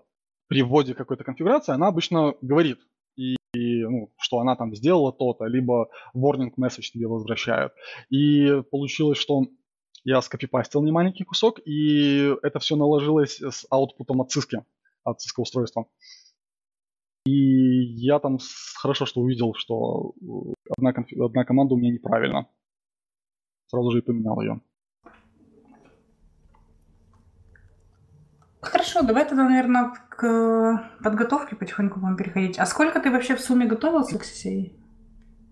Speaker 2: при вводе какой-то конфигурации она обычно говорит, и, и ну, что она там сделала то-то, либо warning message тебе возвращают. И получилось, что я скопипастил немаленький кусок, и это все наложилось с аутпутом от Cisco, от Cisco устройства. И я там хорошо, что увидел, что одна, конф... одна команда у меня неправильно. Сразу же и поменял ее.
Speaker 1: Хорошо, давай тогда, наверное, к подготовке потихоньку будем переходить. А сколько ты вообще в сумме готовился к CCA?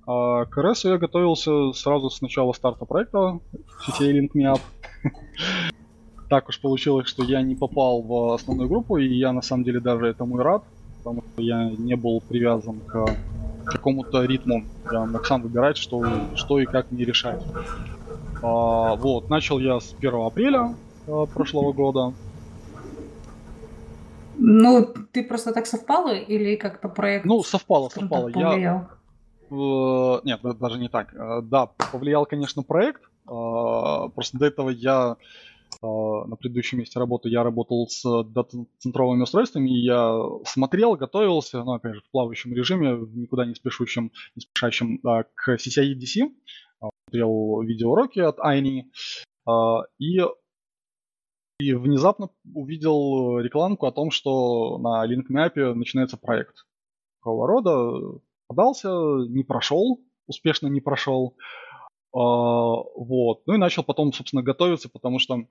Speaker 2: А к РС я готовился сразу с начала старта проекта CCA Link Me Up. Так уж получилось, что я не попал в основную группу, и я на самом деле даже этому и рад, потому что я не был привязан к какому-то ритму. Я мог сам выбирать, что, что и как мне решать. А, вот, начал я с 1 апреля а, прошлого года.
Speaker 1: Ну, ты просто так совпало или как-то проект?
Speaker 2: Ну, совпало, совпало. Я, Э, нет, даже не так. Э, да, повлиял, конечно, проект. Э, просто до этого я на предыдущем месте работы я работал с центровыми устройствами, и я смотрел, готовился, ну, опять же, в плавающем режиме, никуда не спешущем, не спешащем к CCI DC, смотрел видеоуроки от Айни, и, и внезапно увидел рекламку о том, что на LinkMap начинается проект такого рода, подался, не прошел, успешно не прошел. А, вот. Ну и начал потом, собственно, готовиться, потому что а,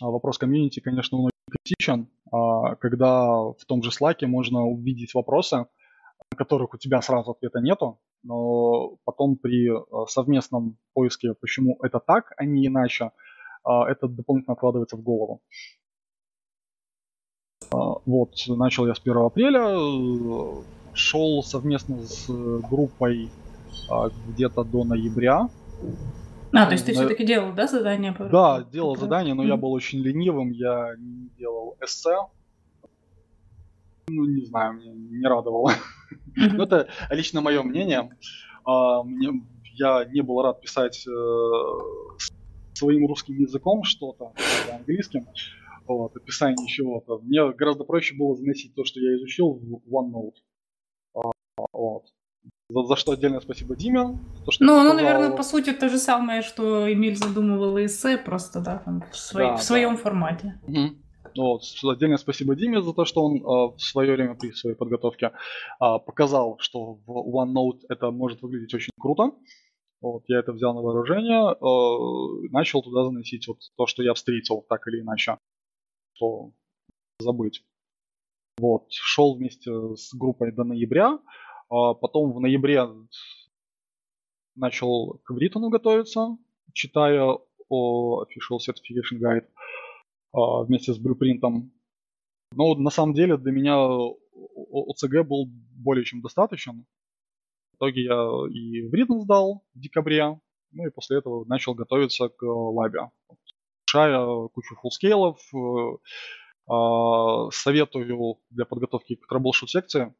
Speaker 2: вопрос комьюнити, конечно, он критичен, а, когда в том же Slack можно увидеть вопросы, на которых у тебя сразу ответа нету, но потом при совместном поиске, почему это так, а не иначе, это дополнительно откладывается в голову. Вот, начал я с 1 апреля, шел совместно с группой а, где-то до ноября.
Speaker 1: А, то есть ты все-таки делал, да, задание?
Speaker 2: Да, делал задание, но я был очень ленивым, я не делал эссе. Ну, не знаю, мне не радовало. Но это лично мое мнение. А, мне, я не был рад писать э, своим русским языком что-то, английским, вот, описание чего-то. Мне гораздо проще было заносить то, что я изучил в OneNote. Вот. За, за что отдельное спасибо Диме.
Speaker 1: То, что ну, ну, наверное, по сути то же самое, что Эмиль задумывал эссе, просто, да, там, в, свой, да, в своем да. формате.
Speaker 2: Угу. Вот. Отдельное спасибо Диме за то, что он э, в свое время при своей подготовке э, показал, что в OneNote это может выглядеть очень круто. Вот, я это взял на вооружение, э, начал туда заносить вот то, что я встретил, так или иначе. Что забыть. Вот, шел вместе с группой до ноября. А потом в ноябре начал к Бритону готовиться, читая о Official Certification Guide а, вместе с блюпринтом. Но на самом деле для меня ОЦГ был более чем достаточен. В итоге я и Бритон сдал в декабре, ну и после этого начал готовиться к лабе. Решая кучу фуллскейлов, э, а, советую для подготовки к troubleshoot секции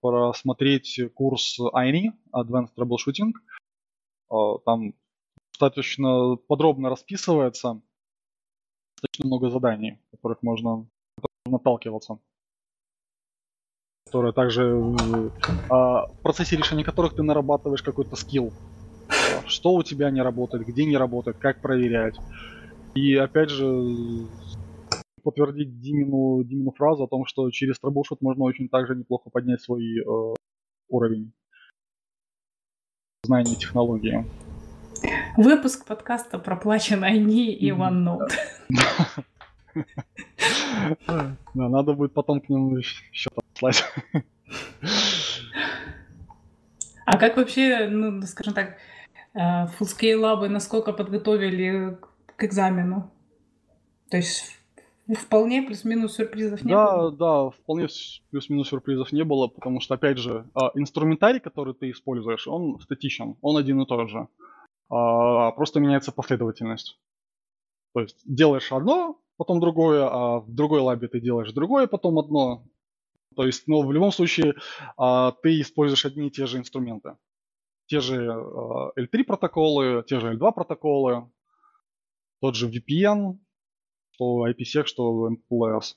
Speaker 2: просмотреть курс INI, Advanced Troubleshooting. А, там достаточно подробно расписывается достаточно много заданий, которых можно, отталкиваться. Которые также в процессе решения которых ты нарабатываешь какой-то скилл. Что у тебя не работает, где не работает, как проверять. И опять же, подтвердить Димину, Димину фразу о том, что через трэблшут можно очень также неплохо поднять свой э, уровень знания технологии.
Speaker 1: Выпуск подкаста проплачен они и OneNote.
Speaker 2: Да, надо будет потом к ним счет послать.
Speaker 1: А как вообще, ну, скажем так, фулскей э, лабы насколько подготовили к экзамену? То есть Вполне плюс-минус сюрпризов не
Speaker 2: да,
Speaker 1: было?
Speaker 2: Да, да, вполне плюс-минус сюрпризов не было, потому что, опять же, а, инструментарий, который ты используешь, он статичен, он один и тот же. А, просто меняется последовательность. То есть делаешь одно, потом другое, а в другой лабе ты делаешь другое, потом одно. То есть, ну, в любом случае, а, ты используешь одни и те же инструменты. Те же а, L3 протоколы, те же L2 протоколы, тот же VPN, что IPsec, что MPLS.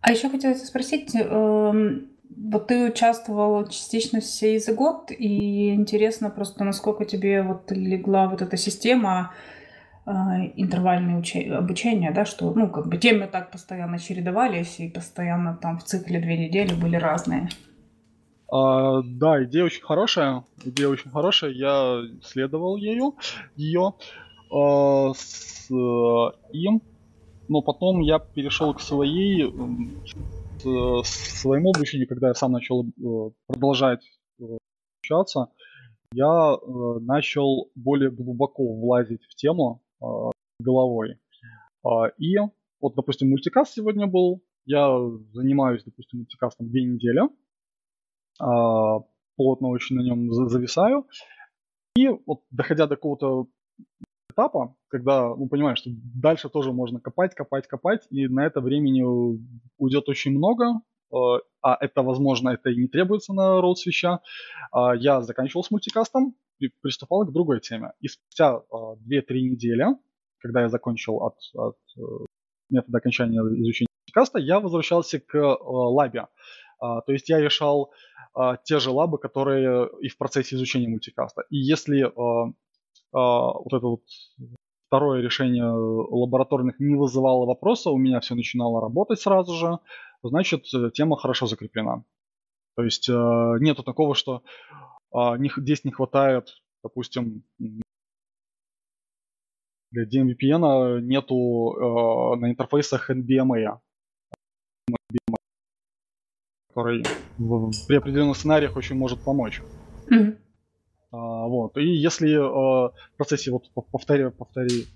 Speaker 1: А еще хотелось спросить, эм, вот ты участвовал частично в сей за год, и интересно просто, насколько тебе вот легла вот эта система э, интервальное уче- обучение, да, что, ну, как бы темы так постоянно чередовались, и постоянно там в цикле две недели были разные.
Speaker 2: А, да, идея очень хорошая, идея очень хорошая, я следовал ею, ее, а, с, им, но потом я перешел к своей Э, своему обучению, когда я сам начал э, продолжать э, общаться, я начал более глубоко влазить в тему головой. И вот, допустим, мультикаст сегодня был. Я занимаюсь, допустим, мультикастом две недели. Плотно очень на нем зависаю. И вот доходя до какого-то этапа, когда, ну, понимаешь, что дальше тоже можно копать, копать, копать, и на это времени уйдет очень много, э, а это, возможно, это и не требуется на роуд свеча. А я заканчивал с мультикастом и приступал к другой теме. И спустя 2-3 э, недели, когда я закончил от, от э, метода окончания изучения мультикаста, я возвращался к лабе. А, то есть я решал те же лабы, которые и в процессе изучения мультикаста. И если вот это вот второе решение лабораторных не вызывало вопроса, у меня все начинало работать сразу же, значит, э, тема хорошо закреплена. То есть э, нету такого, что а, здесь не хватает, допустим, для DMVPN нету э, на интерфейсах NBMA, который при определенных сценариях очень может помочь. А, вот. И если а, в процессе вот повторя, повтори,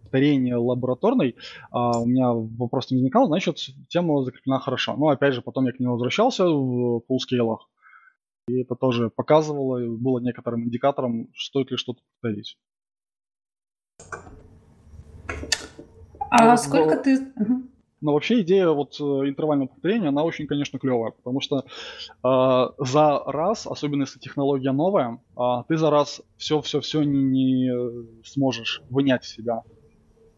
Speaker 2: повторения лабораторной а, у меня вопрос не возникал, значит, тема закреплена хорошо. Но опять же, потом я к ней возвращался в фуллскейлах, и это тоже показывало, было некоторым индикатором, стоит ли что-то повторить.
Speaker 1: А вот, сколько ты...
Speaker 2: Но вообще идея вот э, интервального повторения, она очень, конечно, клевая, потому что э, за раз, особенно если технология новая, э, ты за раз все-все-все не, не сможешь вынять в себя.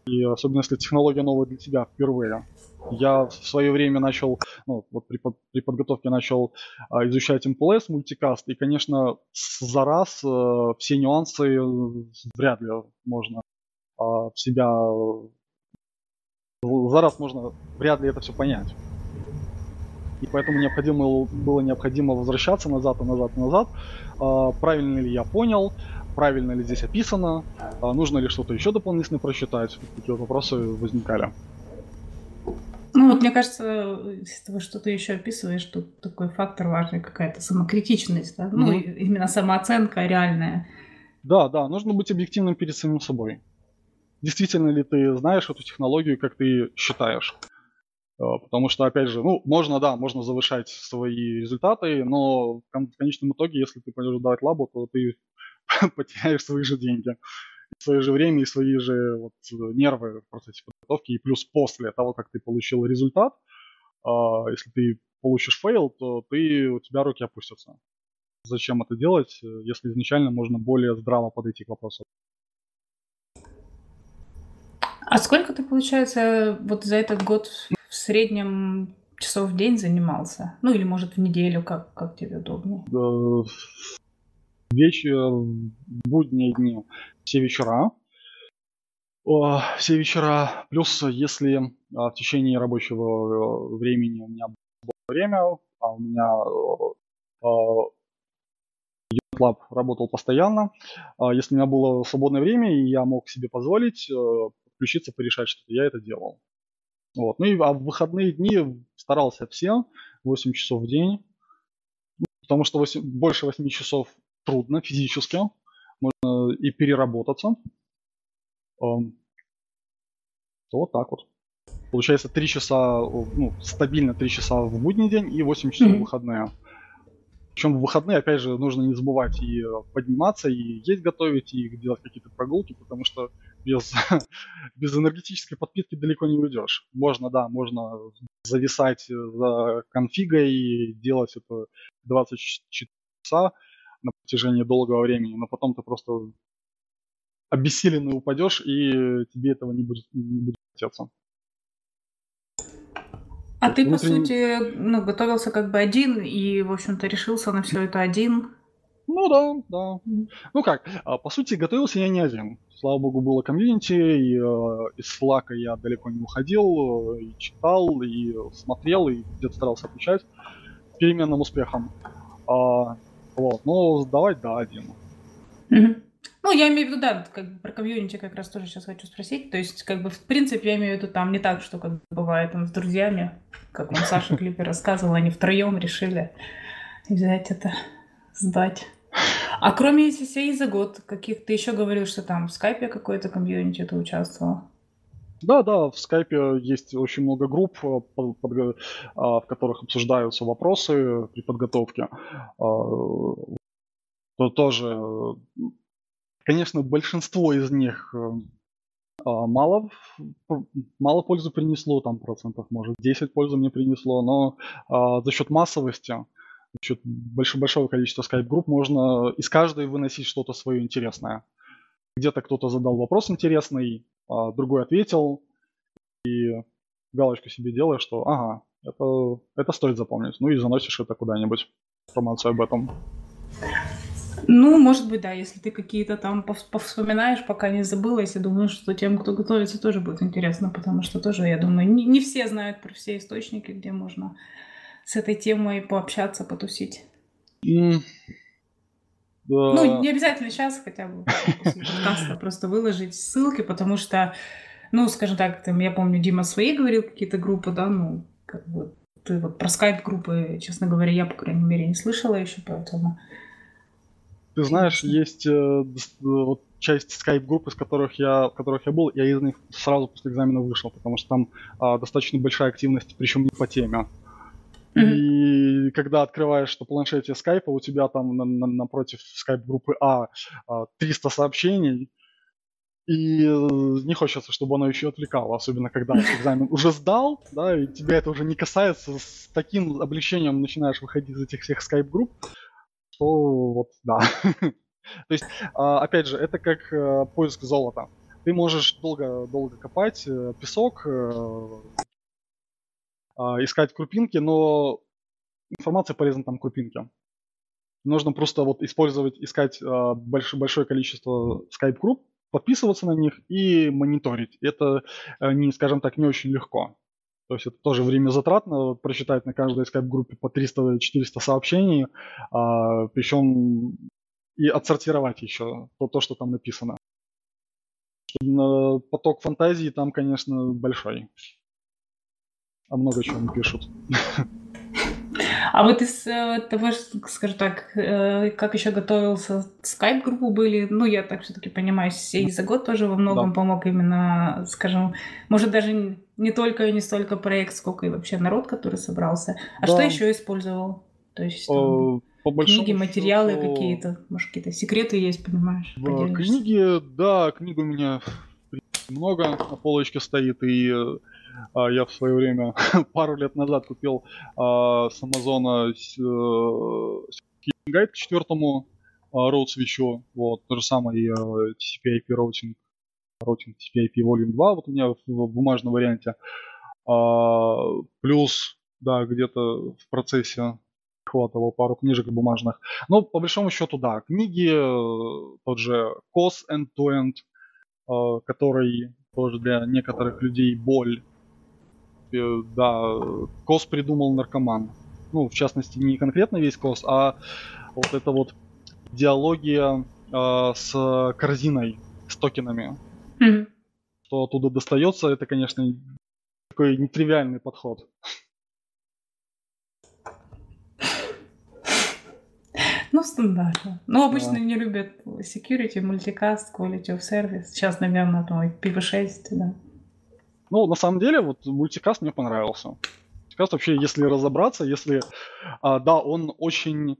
Speaker 2: И особенно если технология новая для тебя впервые. Я в свое время начал, ну, вот при, при подготовке начал а, изучать MPLS, мультикаст, и, конечно, за раз а, все нюансы вряд ли можно а, в себя за раз можно вряд ли это все понять. И поэтому необходимо было необходимо возвращаться назад и назад и назад. А, правильно ли я понял, правильно ли здесь описано, а, нужно ли что-то еще дополнительно прочитать. Такие вопросы возникали.
Speaker 1: Ну вот мне кажется, если ты что-то еще описываешь, тут такой фактор важный, какая-то самокритичность, да? Mm-hmm. ну именно самооценка реальная.
Speaker 2: Да, да, нужно быть объективным перед самим собой действительно ли ты знаешь эту технологию, как ты считаешь. Э, потому что, опять же, ну, можно, да, можно завышать свои результаты, но в конечном итоге, если ты пойдешь давать лабу, то ты потеряешь свои же деньги, свое же время и свои же вот, нервы в процессе подготовки. И плюс после того, как ты получил результат, а, если ты получишь fail, то ты, у тебя руки опустятся. Зачем это делать, э, если изначально можно более здраво подойти к вопросу?
Speaker 1: А сколько ты, получается, вот за этот год в среднем часов в день занимался? Ну или, может, в неделю, как, как тебе удобнее?
Speaker 2: Вечер, будние дни, все вечера. Все вечера. Плюс, если а, в течение рабочего э, времени у меня было время, а у меня э, работал постоянно. А если у меня было свободное время, и я мог себе позволить э, включиться, порешать что-то. Я это делал. Вот. Ну и а в выходные дни старался все, 8 часов в день. Потому что 8, больше 8 часов трудно физически. Можно и переработаться. То вот так вот. Получается 3 часа, ну, стабильно 3 часа в будний день и 8 часов mm-hmm. в выходные. Причем в выходные, опять же, нужно не забывать и подниматься, и есть готовить, и делать какие-то прогулки, потому что без, без энергетической подпитки далеко не уйдешь. Можно, да, можно зависать за конфигой и делать это 24 часа на протяжении долгого времени, но потом ты просто обессиленный упадешь, и тебе этого не будет, не будет хотеться.
Speaker 1: А ты, по сути, ну, готовился как бы один и, в общем-то, решился на все это один?
Speaker 2: Ну да, да. Ну как, а, по сути, готовился я не один. Слава богу, было комьюнити, и э, из флака я далеко не уходил, и читал, и смотрел, и где-то старался отвечать переменным успехом. А, вот, но сдавать, да, один.
Speaker 1: Ну, я имею в виду, да, как бы про комьюнити как раз тоже сейчас хочу спросить. То есть, как бы, в принципе, я имею в виду там не так, что как бывает там с друзьями, как он Саша Клипе рассказывал, они втроем решили взять это, сдать. А кроме CCA за год, каких ты еще говорил, что там в скайпе какой-то комьюнити ты участвовал?
Speaker 2: Да, да, в скайпе есть очень много групп, э, под, под, а, в которых обсуждаются вопросы при подготовке. А, то тоже Конечно, большинство из них э, а, мало, мало пользы принесло, там процентов, может, 10 пользы мне принесло, но а, за счет массовости, счет большого, большого количества скайп-групп можно из каждой выносить что-то свое интересное. Где-то кто-то задал вопрос интересный, а другой ответил, и галочку себе делаешь, что ага, это, это стоит запомнить. Ну и заносишь это куда-нибудь, информацию об этом.
Speaker 1: Ну, может быть, да, если ты какие-то там повспоминаешь, пока не забылась, я думаю, что тем, кто готовится, тоже будет интересно, потому что тоже, я думаю, не, не все знают про все источники, где можно с этой темой пообщаться, потусить. Mm. Да. Ну, не обязательно сейчас, хотя бы подкаста просто выложить ссылки, потому что, ну, скажем так, там, я помню, Дима свои говорил какие-то группы, да, ну, как бы, ты вот про скайп-группы, честно говоря, я, по крайней мере, не слышала еще, поэтому
Speaker 2: ты знаешь, есть э, вот часть скайп-групп, из которых я, в которых я был, я из них сразу после экзамена вышел, потому что там а, достаточно большая активность, причем не по теме. И когда открываешь на планшете скайпа, у тебя там на, на, напротив скайп-группы А 300 а, сообщений, и не хочется, чтобы оно еще отвлекало, особенно когда экзамен уже сдал, да, и тебя это уже не касается, с таким облегчением начинаешь выходить из этих всех скайп-групп, что вот да. То есть, а, опять же, это как э, поиск золота. Ты можешь долго, долго копать э, песок, э, а, искать крупинки, но информация полезна там крупинки. Нужно просто вот использовать, искать а, большое, большое количество скайп-групп, подписываться на них и мониторить. Это, не, скажем так, не очень легко. То есть это тоже время затратно, прочитать на каждой скайп-группе по 300-400 сообщений, а, причем и отсортировать еще то, то, что там написано. Поток фантазии там, конечно, большой. А много чего пишут.
Speaker 1: А вот из э, того, скажем так, э, как еще готовился, скайп-группу были, ну, я так все-таки понимаю, сей за год тоже во многом да. помог именно, скажем, может, даже не только и не столько проект, сколько и вообще народ, который собрался. А да. что еще использовал? То есть там, по книги, материалы счету... какие-то, может, какие-то секреты есть, понимаешь?
Speaker 2: Книги, да, книг у меня много на полочке стоит, и я в свое время пару лет назад купил а, с Амазона э, гайд к четвертому а, Route Switch у. Вот, то же самое и TCP/IP Routing, Routing TCP/IP Volume 2, вот у меня в бумажном варианте. Плюс, да, где-то в процессе хватало пару книжек бумажных. Но по большому счету, да, книги, э, тот же QoS End-to-End, который тоже для некоторых людей боль принципе, да, КОС придумал наркоман. Ну, в частности, не конкретно весь КОС, а вот эта вот идеология э, с корзиной, с токенами. Mm-hmm. Что оттуда достается, это, конечно, такой нетривиальный подход.
Speaker 1: Ну, стандартно. Ну, обычно да. не любят security, multicast, quality of service. Сейчас, наверное, там PV6, да.
Speaker 2: Ну, на самом деле, вот мультикаст мне понравился. Мультикаст вообще, если разобраться, если... А, да, он очень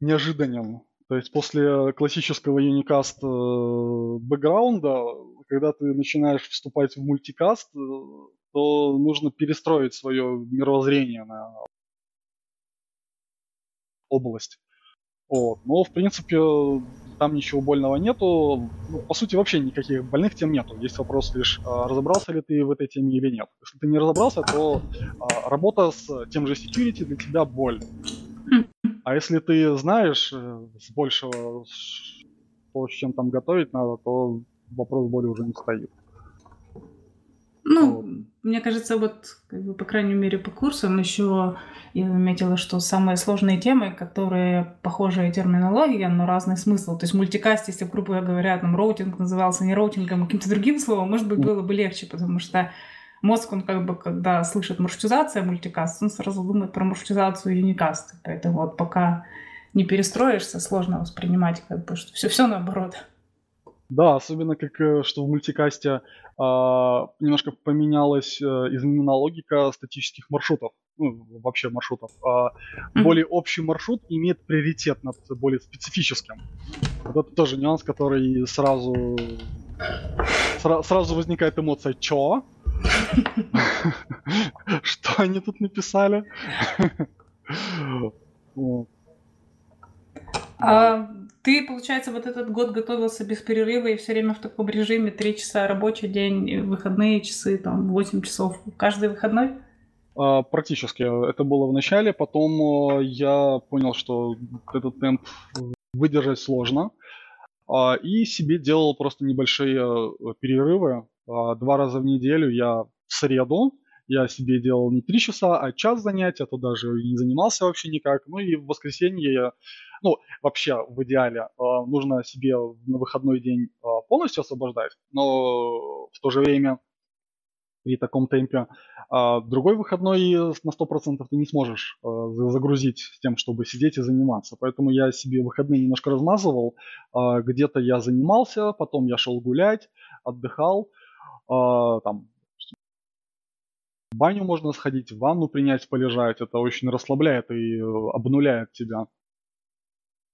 Speaker 2: неожиданен. То есть после классического юникаст э, бэкграунда, когда ты начинаешь вступать в мультикаст, э, то нужно перестроить свое мировоззрение на область. Вот. Но, в принципе, там ничего больного нету. Ну, по сути, вообще никаких больных тем нету. Есть вопрос лишь, а, разобрался ли ты в этой теме или нет. Если ты не разобрался, то а, работа с тем же security для тебя боль. А если ты знаешь э, с большего, с чем там готовить надо, то вопрос боли уже не стоит.
Speaker 1: Ну, мне кажется, вот, как бы, по крайней мере, по курсам еще я заметила, что самые сложные темы, которые похожая терминология, но разный смысл. То есть мультикаст, если, грубо говоря, там роутинг назывался не роутингом, а каким-то другим словом, может быть, было бы легче, потому что мозг, он как бы, когда слышит маршрутизация мультикаст, он сразу думает про маршрутизацию юникаст. Поэтому вот пока не перестроишься, сложно воспринимать, как бы, что все, все наоборот.
Speaker 2: Да, особенно как э, что в мультикасте немножко поменялась, э, изменена логика статических маршрутов, ну, вообще маршрутов. Mm-hmm. Более общий маршрут имеет приоритет над более специфическим. Вот это тоже нюанс, который сразу сра- сразу возникает эмоция «Чё?» Что они тут написали?
Speaker 1: А ты, получается, вот этот год готовился без перерыва и все время в таком режиме, три часа рабочий день, выходные часы, там, 8 часов, каждый выходной?
Speaker 2: А, практически. Это было в начале, потом э, я понял, что этот темп выдержать сложно, а, и себе делал просто небольшие перерывы. А, два раза в неделю я в среду, я себе делал не три часа, а час занятия, а то даже не занимался вообще никак. Ну и в воскресенье ну, вообще, в идеале, э, нужно себе на выходной день э, полностью освобождать, но в то же время при таком темпе. А другой выходной на 100% ты не сможешь загрузить с тем, чтобы сидеть и заниматься. Поэтому я себе выходные немножко размазывал. Где-то я занимался, потом я шел гулять, отдыхал. Там, в баню можно сходить, в ванну принять, полежать. Это очень расслабляет и обнуляет тебя.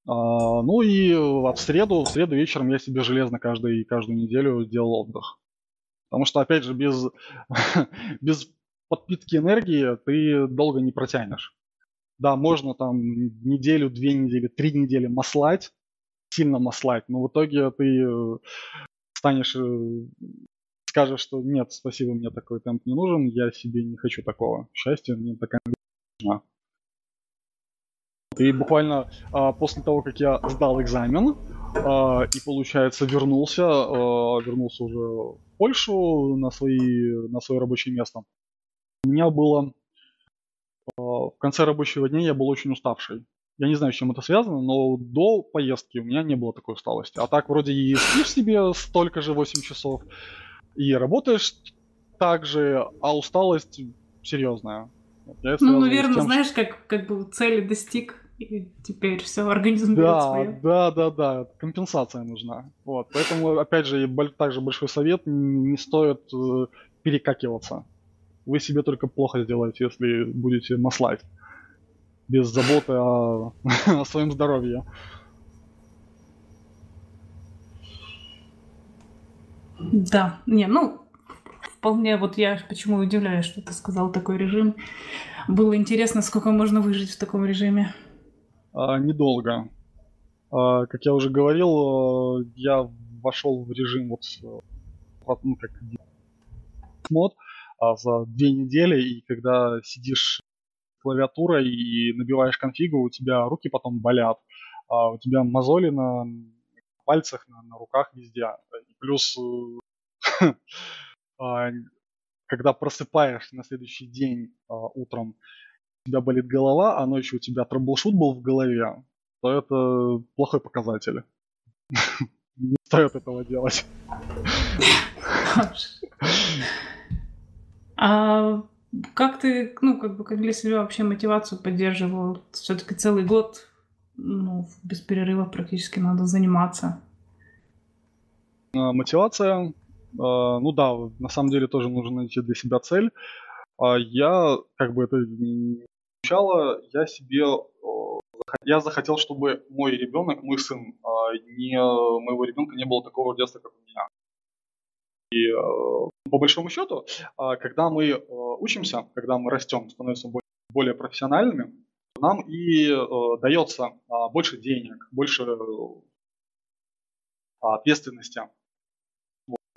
Speaker 2: А, ну и в среду, в среду вечером я себе железно каждый, каждую неделю делал отдых. Потому что, опять же, без, без подпитки энергии ты долго не протянешь. Да, можно там неделю, две недели, три недели маслать, сильно маслать, но в итоге ты э, станешь, э, скажешь, что нет, спасибо, мне такой темп не нужен, я себе не хочу такого счастья, мне такая нужна. И буквально а, после того, как я сдал экзамен а, и, получается, вернулся, а, вернулся уже в Польшу на, свои, на свое рабочее место, у меня было а, в конце рабочего дня я был очень уставший. Я не знаю, с чем это связано, но до поездки у меня не было такой усталости. А так вроде и спишь себе столько же 8 часов, и работаешь так же, а усталость серьезная.
Speaker 1: ну, наверное, тем, знаешь, как, как бы цели достиг и теперь все, организм
Speaker 2: да, берет свое. Да, да, да, компенсация нужна. Вот, поэтому, опять же, также большой совет, не стоит э, перекакиваться. Вы себе только плохо сделаете, если будете маслать. Без заботы о, о своем здоровье.
Speaker 1: Да, не, ну, вполне, вот я почему удивляюсь, что ты сказал такой режим. Было интересно, сколько можно выжить в таком режиме.
Speaker 2: А, недолго. А, как я уже говорил, э, я вошел в режим вот э, ну, как мод а, за две недели, и когда сидишь клавиатурой и набиваешь конфигу, у тебя руки потом болят, а у тебя мозоли на пальцах, на, на руках везде. Плюс э, когда просыпаешь на следующий день утром, у тебя болит голова, а ночью у тебя трамблшут был в голове, то это плохой показатель. Не стоит этого делать.
Speaker 1: А как ты, ну, как бы, как для себя вообще мотивацию поддерживал? Все-таки целый год, ну, без перерыва практически надо заниматься.
Speaker 2: А, мотивация, а, ну да, на самом деле тоже нужно найти для себя цель. А я, как бы это Сначала я себе я захотел, чтобы мой ребенок, мой сын, э, не, моего ребенка не было такого детства, как у меня. И э, по большому счету, э, когда мы э, учимся, когда мы растем, становимся более, профессиональными, нам и э, дается э, больше денег, больше э, ответственности.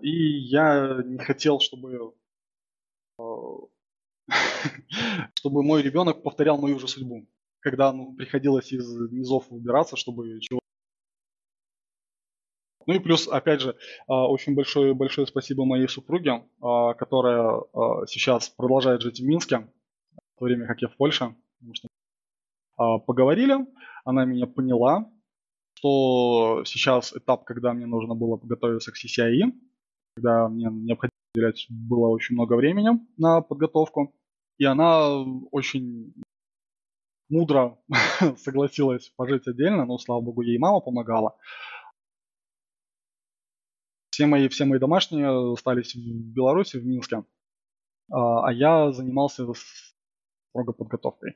Speaker 2: И я не хотел, чтобы э, чтобы мой ребенок повторял мою же судьбу, когда ну, приходилось из низов выбираться, чтобы чего ну и плюс, опять же, а, очень большое, большое спасибо моей супруге, а, которая сейчас продолжает жить в Минске, в то время как я в Польше. Что поговорили, она меня поняла, что сейчас этап, когда мне нужно было подготовиться к CCIE, когда мне необходимо уделять было очень много времени на подготовку, и она очень мудро согласилась пожить отдельно, но, слава богу, ей мама помогала. Все мои, все мои домашние остались в Беларуси, в Минске, а, а я занимался строго подготовкой.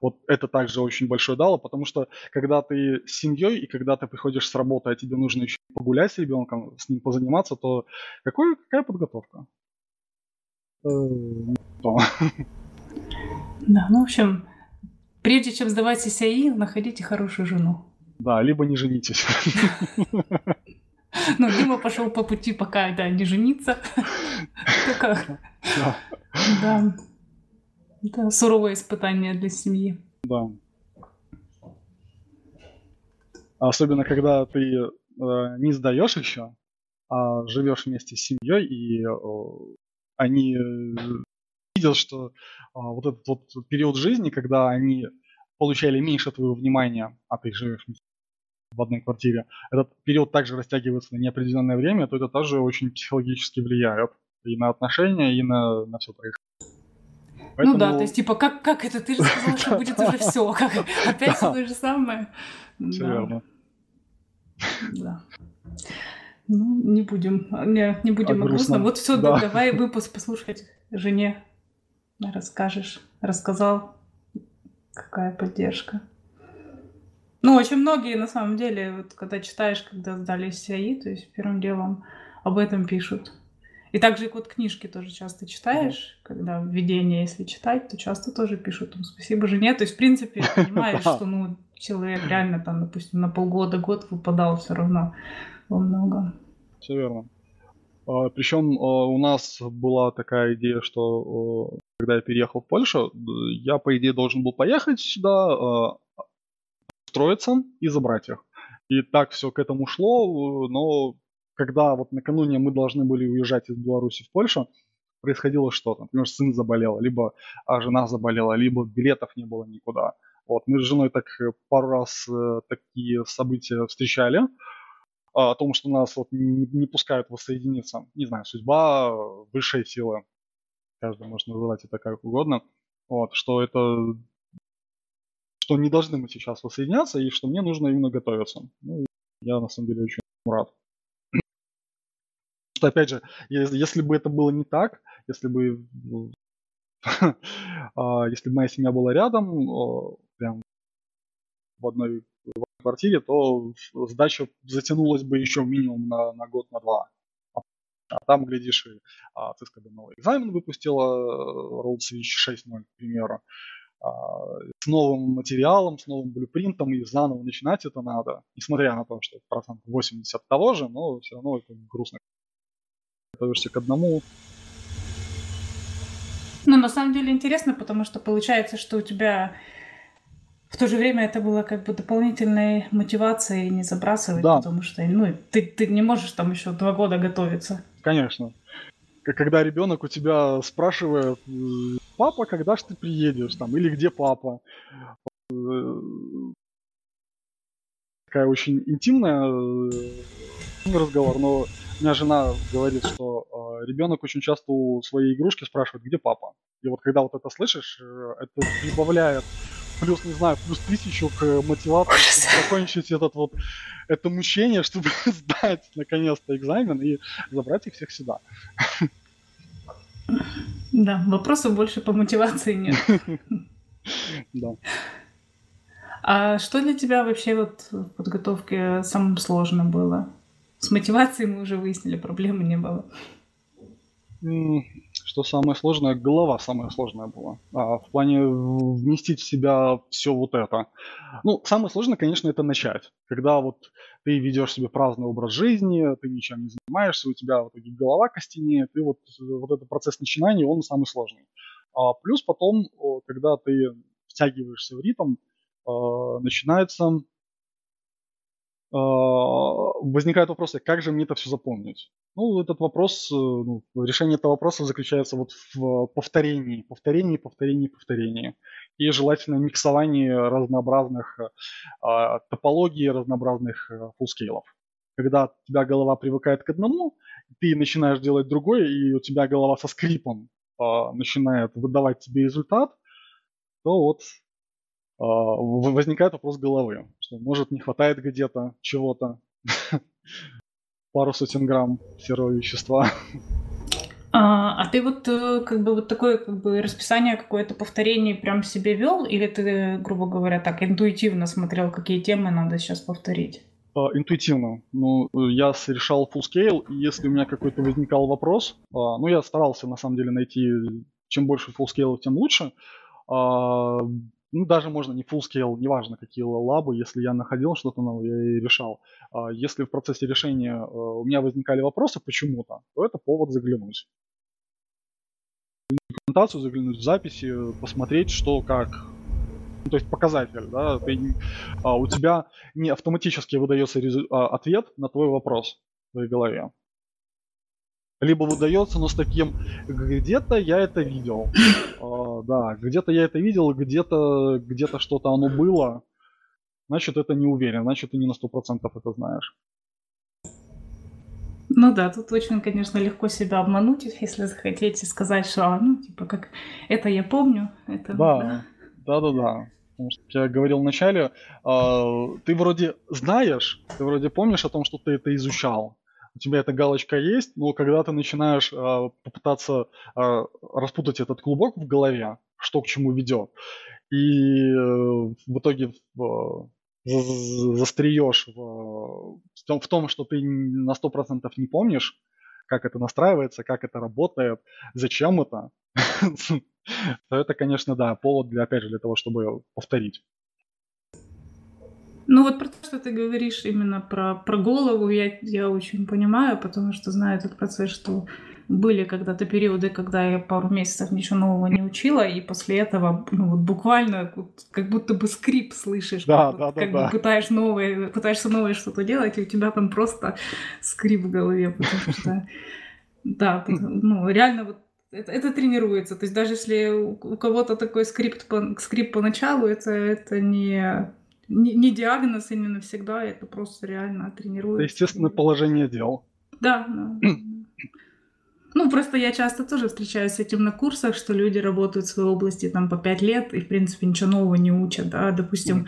Speaker 2: Вот это также очень большое дало, потому что когда ты с семьей и когда ты приходишь с работы, а тебе нужно еще погулять с ребенком, с ним позаниматься, то какой, какая подготовка? Э,
Speaker 1: да, ну, в общем, прежде чем сдавать САИ, находите хорошую жену.
Speaker 2: Да, либо не женитесь.
Speaker 1: Ну, Дима пошел по пути пока, да, не жениться. Только... Да. Да, суровое испытание для семьи.
Speaker 2: Да. Особенно, когда ты э, не сдаешь еще, а живешь вместе с семьей, и э, они э, видят, что э, вот этот вот период жизни, когда они получали меньше твоего внимания, а ты живешь в одной квартире, этот период также растягивается на неопределенное время, то это тоже очень психологически влияет и на отношения, и на, на все происходящее.
Speaker 1: Поэтому... Ну да, то есть типа, как, как это? Ты же сказала, что будет уже все. Как, опять все то же самое.
Speaker 2: Все верно.
Speaker 1: Да. Ну, не будем, не, не будем а о грустном. Вот все, да. давай выпуск послушать жене. Расскажешь, рассказал, какая поддержка. Ну, очень многие, на самом деле, вот когда читаешь, когда сдали СИАИ, то есть первым делом об этом пишут. И также вот книжки тоже часто читаешь, когда введение, если читать, то часто тоже пишут там спасибо жене. То есть, в принципе, понимаешь, что ну, человек реально там, допустим, на полгода, год выпадал все равно во много.
Speaker 2: Все верно. А, Причем а, у нас была такая идея, что когда я переехал в Польшу, я, по идее, должен был поехать сюда, строиться и забрать их. И так все к этому шло, но когда вот накануне мы должны были уезжать из Беларуси в Польшу, происходило что-то. Например, сын заболел, либо а, жена заболела, либо билетов не было никуда. Вот. Мы с женой так э, пару раз э, такие события встречали, а, о том, что нас вот не, не пускают воссоединиться. Не знаю, судьба, высшая сила, каждый может называть это как угодно. Вот, что это что не должны мы сейчас воссоединяться, и что мне нужно именно готовиться. Ну, я на самом деле очень рад. Что, опять же, если бы это было не так, если бы а, если бы моя семья была рядом, прям в одной квартире, то сдача затянулась бы еще минимум на, на год, на два. А там, глядишь, и а, ЦСКБ новый экзамен выпустила, Road Switch 6.0, к примеру. А, с новым материалом, с новым блюпринтом и заново начинать это надо. Несмотря на то, что процент 80 того же, но все равно это грустно. Готовишься к одному.
Speaker 1: Ну, на самом деле интересно, потому что получается, что у тебя в то же время это было как бы дополнительной мотивацией не забрасывать, да. потому что ну, ты, ты не можешь там еще два года готовиться.
Speaker 2: Конечно когда ребенок у тебя спрашивает, папа, когда же ты приедешь, там, или где папа. Такая очень интимная э, разговор, но у меня жена говорит, что э, ребенок очень часто у своей игрушки спрашивает, где папа. И вот когда вот это слышишь, это прибавляет плюс, не знаю, плюс тысячу к мотивации, чтобы закончить этот вот, это мучение, чтобы сдать наконец-то экзамен и забрать их всех сюда.
Speaker 1: Да, вопросов больше по мотивации нет.
Speaker 2: Да.
Speaker 1: А что для тебя вообще вот в подготовке самым сложным было? С мотивацией мы уже выяснили, проблемы не было.
Speaker 2: Что самое сложное? Голова самая сложная была. А, в плане вместить в себя все вот это. Ну, самое сложное, конечно, это начать. Когда вот ты ведешь себе праздный образ жизни, ты ничем не занимаешься, у тебя в итоге голова костенеет, и вот, вот этот процесс начинания, он самый сложный. А плюс потом, когда ты втягиваешься в ритм, а, начинается возникают вопросы, как же мне это все запомнить? Ну, этот вопрос, э, ну, решение этого вопроса заключается вот в повторении, повторении, повторении, повторении. И желательно миксовании разнообразных э, топологий, разнообразных э, фуллскейлов. Когда у тебя голова привыкает к одному, ты начинаешь делать другое, и у тебя голова со скрипом э, начинает выдавать тебе результат, то вот возникает вопрос головы, что может не хватает где-то чего-то, пару сотен грамм серого вещества.
Speaker 1: А, а ты вот э, как бы вот такое как бы расписание какое-то повторение прям себе вел, или ты, грубо говоря, так интуитивно смотрел, какие темы надо сейчас повторить?
Speaker 2: А, интуитивно. Ну, я решал full scale, и если у меня какой-то возникал вопрос, а, ну, я старался на самом деле найти, чем больше full scale, тем лучше. Ну, даже можно не full scale, неважно какие лабы, если я находил что-то новое, я и решал. А если в процессе решения э, у меня возникали вопросы почему-то, то это повод заглянуть. Документацию заглянуть в записи, посмотреть, что как. Ну, то есть показатель, да, ты, а, у тебя не автоматически выдается а, ответ на твой вопрос в твоей голове либо выдается, но с таким где-то я это видел. А, да, где-то я это видел, где-то где-то что-то оно было. Значит, это не уверен, значит, ты не на сто процентов это знаешь.
Speaker 1: Ну да, тут очень, конечно, легко себя обмануть, если захотите сказать, что, а, ну, типа, как, это я помню, это...
Speaker 2: Да, да-да-да. Потому что я говорил вначале, э, ты вроде знаешь, ты вроде помнишь о том, что ты это изучал, у тебя эта галочка есть, но когда ты начинаешь э, попытаться э, распутать этот клубок в голове, что к чему ведет, и э, в итоге э, застреешь в, в, том, в том, что ты на 100% не помнишь, как это настраивается, как это работает, зачем это, то это, конечно, да, повод для, опять же, для того, чтобы повторить.
Speaker 1: Ну вот про то, что ты говоришь именно про, про голову, я, я очень понимаю, потому что знаю этот процесс, что были когда-то периоды, когда я пару месяцев ничего нового не учила, и после этого ну, вот буквально как будто бы скрип слышишь,
Speaker 2: да,
Speaker 1: как,
Speaker 2: да,
Speaker 1: как
Speaker 2: да,
Speaker 1: бы пытаешь новое, пытаешься новое что-то делать, и у тебя там просто скрип в голове, потому что да, ну реально вот это, это тренируется. То есть даже если у, кого-то такой скрипт по, скрипт поначалу, это, это не не, не диагноз именно всегда, это просто реально тренируется.
Speaker 2: Это естественное положение дел.
Speaker 1: Да, да. Ну, просто я часто тоже встречаюсь с этим на курсах, что люди работают в своей области там по пять лет и, в принципе, ничего нового не учат, да, допустим, mm.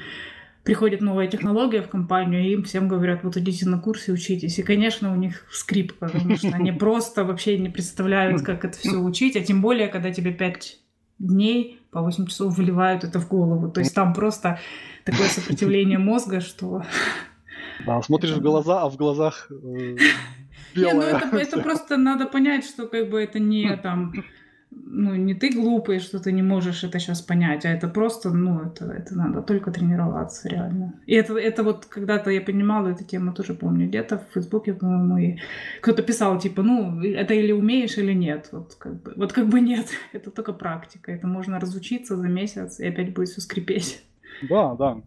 Speaker 1: приходит новая технология в компанию, и им всем говорят, вот идите на курсы, учитесь. И, конечно, у них скрипка, потому что они просто вообще не представляют, как это все учить, а тем более, когда тебе пять дней по 8 часов выливают это в голову. То есть там просто такое сопротивление мозга, что...
Speaker 2: Да, смотришь в глаза, а в глазах э,
Speaker 1: белое. Не, ну это, это просто надо понять, что как бы это не там ну, не ты глупый, что ты не можешь это сейчас понять, а это просто, ну, это, это надо только тренироваться, реально. И это, это вот когда-то я понимала эту тему, тоже помню, где-то в Фейсбуке, по-моему, и кто-то писал, типа, ну, это или умеешь, или нет. Вот как бы, вот как бы нет, это только практика, это можно разучиться за месяц, и опять будет все скрипеть.
Speaker 2: Да, да.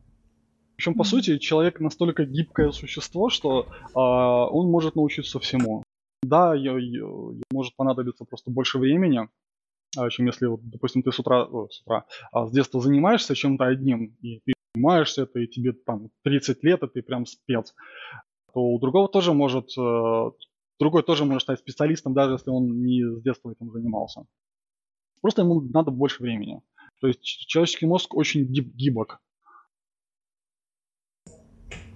Speaker 2: Причем, по сути, человек настолько гибкое существо, что э, он может научиться всему. Да, ей, ей может понадобиться просто больше времени, чем если, вот, допустим, ты с утра, о, с утра, а с детства занимаешься чем-то одним, и ты занимаешься это, и тебе там 30 лет, и ты прям спец, то у другого тоже может, э, другой тоже может стать специалистом, даже если он не с детства этим занимался. Просто ему надо больше времени. То есть человеческий мозг очень гиб гибок.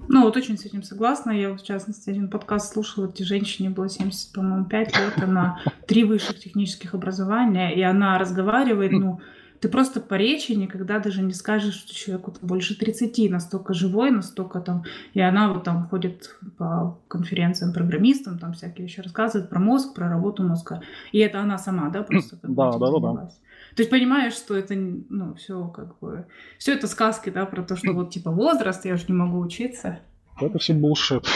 Speaker 1: Ну, вот очень с этим согласна. Я, в частности, один подкаст слушала, где женщине было 70, по-моему, 5 лет, она три высших технических образования, и она разговаривает, ну, Ты просто по речи никогда даже не скажешь, что человеку больше 30, настолько живой, настолько там... И она вот там ходит по конференциям программистам, там всякие вещи рассказывает про мозг, про работу мозга. И это она сама, да, просто?
Speaker 2: Да, да, да, да.
Speaker 1: То есть понимаешь, что это, ну, все как бы... Все это сказки, да, про то, что вот типа возраст, я уже не могу учиться.
Speaker 2: Это все булшит.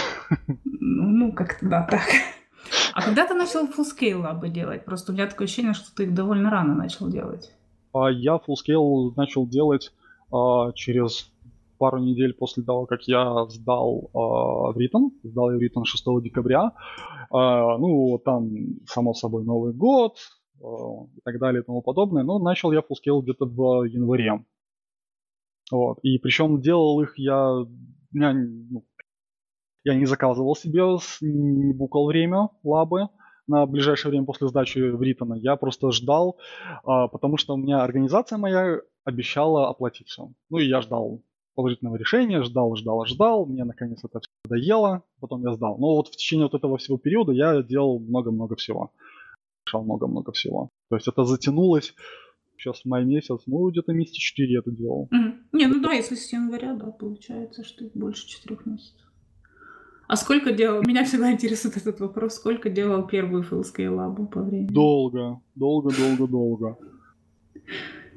Speaker 1: Ну, ну как-то да, так. А когда ты начал full-scale лабы делать? Просто у меня такое ощущение, что ты их довольно рано начал делать.
Speaker 2: А я full-scale начал делать а, через пару недель после того, как я сдал а, в Ритон. Сдал я в Ритон 6 декабря. А, ну, там, само собой, Новый год и так далее и тому подобное. Но начал я full-scale где-то в январе. Вот. И причем делал их я... меня, ну, я не заказывал себе, не букал время лабы на ближайшее время после сдачи в Ритона. Я просто ждал, а, потому что у меня организация моя обещала оплатить все. Ну и я ждал положительного решения, ждал, ждал, ждал. Мне наконец это все надоело, потом я сдал. Но вот в течение вот этого всего периода я делал много-много всего. Решал много-много всего. То есть это затянулось сейчас май месяц, ну где-то месяца 4 я это делал.
Speaker 1: Mm-hmm. Не, ну да, если с января, да, получается, что больше четырех месяцев. А сколько делал? Меня всегда интересует этот вопрос. Сколько делал первую филскую лабу по времени?
Speaker 2: Долго, долго, долго, долго.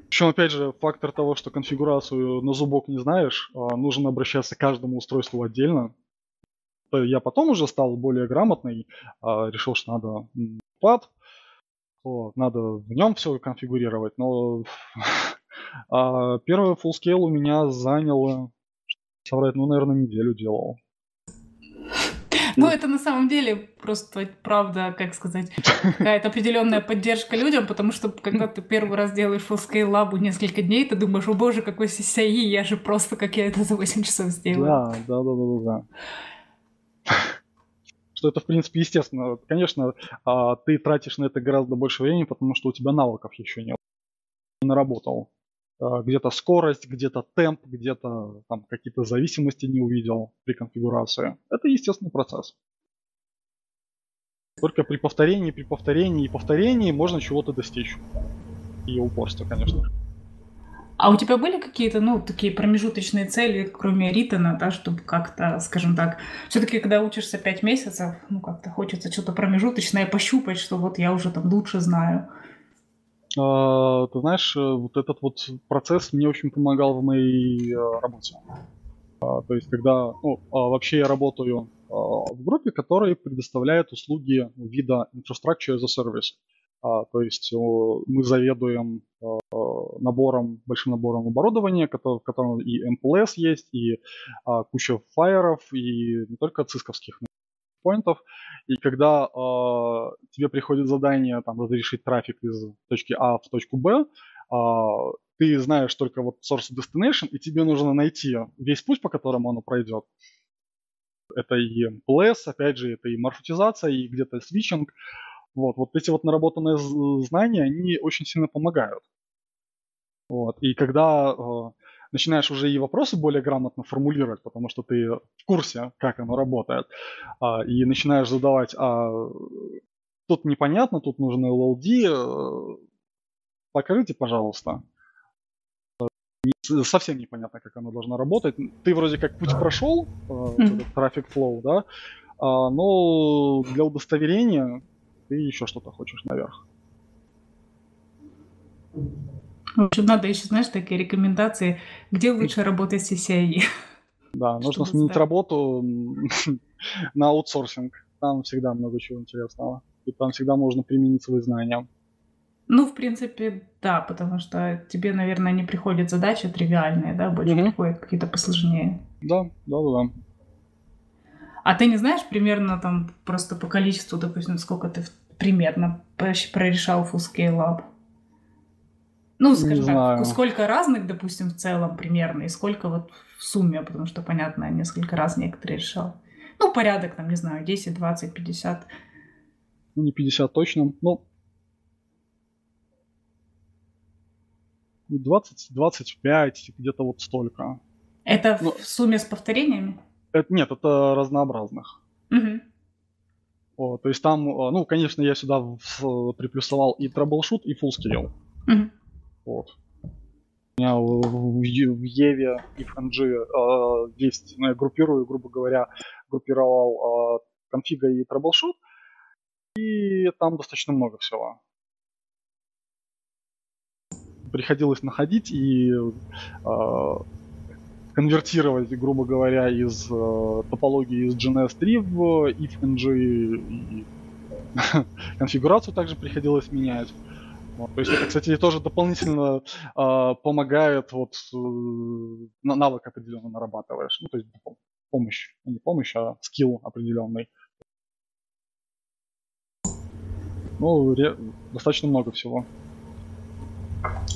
Speaker 2: Причем, опять же, фактор того, что конфигурацию на зубок не знаешь, а, нужно обращаться к каждому устройству отдельно. Я потом уже стал более грамотный, а, решил, что надо пад, надо в нем все конфигурировать, но а, первый full у меня заняло, соврать, ну, наверное, неделю делал.
Speaker 1: Ну, это на самом деле просто правда, как сказать, какая-то определенная поддержка людям, потому что когда ты первый раз делаешь full-scale лабу несколько дней, ты думаешь, о боже, какой CCI, я же просто, как я это за 8 часов сделаю.
Speaker 2: Да, да, да, да, да. Что это, в принципе, естественно. Конечно, а, ты тратишь на это гораздо больше времени, потому что у тебя навыков еще. Не наработал. А, где-то скорость, где-то темп, где-то там какие-то зависимости не увидел при конфигурации. Это естественный процесс. Только при повторении, при повторении и повторении можно чего-то достичь. И упорство, конечно.
Speaker 1: А у тебя были какие-то, ну, такие промежуточные цели, кроме Ритона, да, чтобы как-то, скажем так, все-таки, когда учишься 5 месяцев, ну, как-то хочется что-то промежуточное пощупать, что вот я уже там лучше знаю.
Speaker 2: А, ты знаешь, э, вот этот вот процесс мне очень помогал в моей э, работе. А, то есть, когда, ну, а, вообще я работаю в группе, которая предоставляет услуги вида Infrastructure as a Service. То есть мы заведуем набором, большим набором оборудования, в котором и MPLS есть, и куча фаеров, и не только цисковских, поинтов, и когда тебе приходит задание там, разрешить трафик из точки А в точку Б, ты знаешь только вот source destination, и тебе нужно найти весь путь, по которому оно пройдет. Это и MPLS, опять же, это и маршрутизация, и где-то свитчинг. Вот, вот эти вот наработанные знания, они очень сильно помогают. Вот. И когда э, начинаешь уже и вопросы более грамотно формулировать, потому что ты в курсе, как оно работает, а, и начинаешь задавать, а тут непонятно, тут нужно LLD, э, покажите, пожалуйста. Совсем непонятно, как оно должно работать. Ты вроде как путь прошел, mm-hmm. трафик flow, да, а, но для удостоверения ты еще что-то хочешь наверх.
Speaker 1: В общем, надо еще, знаешь, такие рекомендации, где лучше работать с CCI.
Speaker 2: Да, нужно сменить работу на аутсорсинг. Там всегда много чего интересного. И там всегда можно применить свои знания.
Speaker 1: Ну, в принципе, да, потому что тебе, наверное, не приходят задачи тривиальные, да, больше угу. приходят какие-то посложнее.
Speaker 2: Да, да, да.
Speaker 1: А ты не знаешь примерно там просто по количеству, допустим, сколько ты примерно прорешал full scale lab? Ну, скажем так, сколько разных, допустим, в целом примерно, и сколько вот в сумме, потому что, понятно, несколько раз некоторые решал. Ну, порядок, там, не знаю, 10, 20, 50.
Speaker 2: Ну, не 50 точно, но 20, 25, где-то вот столько.
Speaker 1: Это но... в сумме с повторениями?
Speaker 2: Это, нет, это разнообразных.
Speaker 1: Угу.
Speaker 2: О, то есть там, ну, конечно, я сюда приплюсовал и troubleshoot, и full scale.
Speaker 1: Угу.
Speaker 2: Вот. У меня в, в Еве, EVE-NG э, есть, ну, я группирую, грубо говоря, группировал э, конфига и troubleshoot, и там достаточно много всего. Приходилось находить и э, конвертировать, грубо говоря, из э, топологии из GNS3 в IFNG и конфигурацию также приходилось менять. Вот, то есть это, кстати, тоже дополнительно э, помогает, вот э, навык определенно нарабатываешь. Ну, то есть помощь, не помощь, а скилл определенный. Ну, ре- достаточно много всего.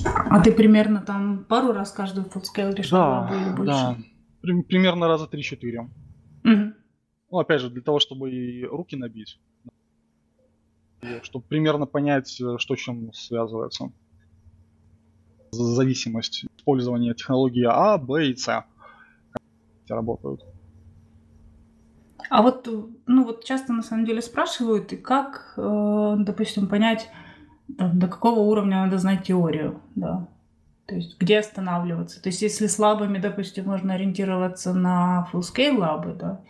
Speaker 1: А ты примерно там пару раз каждую фуллскейл решал да, или больше?
Speaker 2: Да, примерно раза 3-4. Угу. Ну, опять же, для того, чтобы и руки набить. Чтобы примерно понять, э, что с чем связывается. Зависимость использования технологии А, Б и С. Как работают.
Speaker 1: А вот, ну вот часто на самом деле спрашивают, и как, э, допустим, понять, до какого уровня надо знать теорию, да. То есть где останавливаться. То есть если слабыми, допустим, можно ориентироваться на full-scale лабы, да,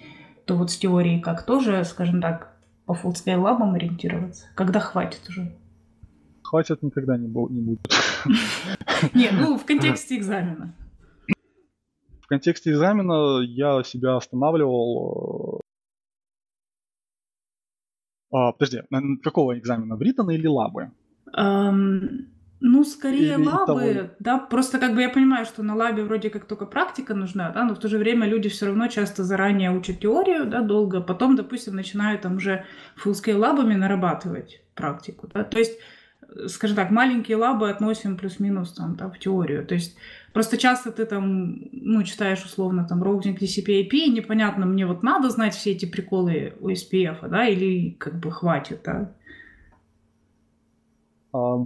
Speaker 1: то вот с теорией как тоже, скажем так, по full-scale лабам ориентироваться? Когда хватит уже?
Speaker 2: Хватит никогда не, не будет.
Speaker 1: Не, ну в контексте экзамена.
Speaker 2: В контексте экзамена я себя останавливал... Э, а, подожди, какого экзамена? В Written или лабы?
Speaker 1: Ну, скорее Или лабы, того... да, просто как бы я понимаю, что на лабе вроде как только практика нужна, да, но в то же время люди все равно часто заранее учат теорию, да, долго, потом, допустим, начинают там уже full-scale лабами нарабатывать практику, да, то есть, скажем так, маленькие лабы относим плюс-минус там, да, в теорию, то есть просто часто ты там, ну, читаешь условно там Routing TCP/IP, и непонятно, мне вот надо знать все эти приколы OSPF, да, или как бы хватит, да,
Speaker 2: а,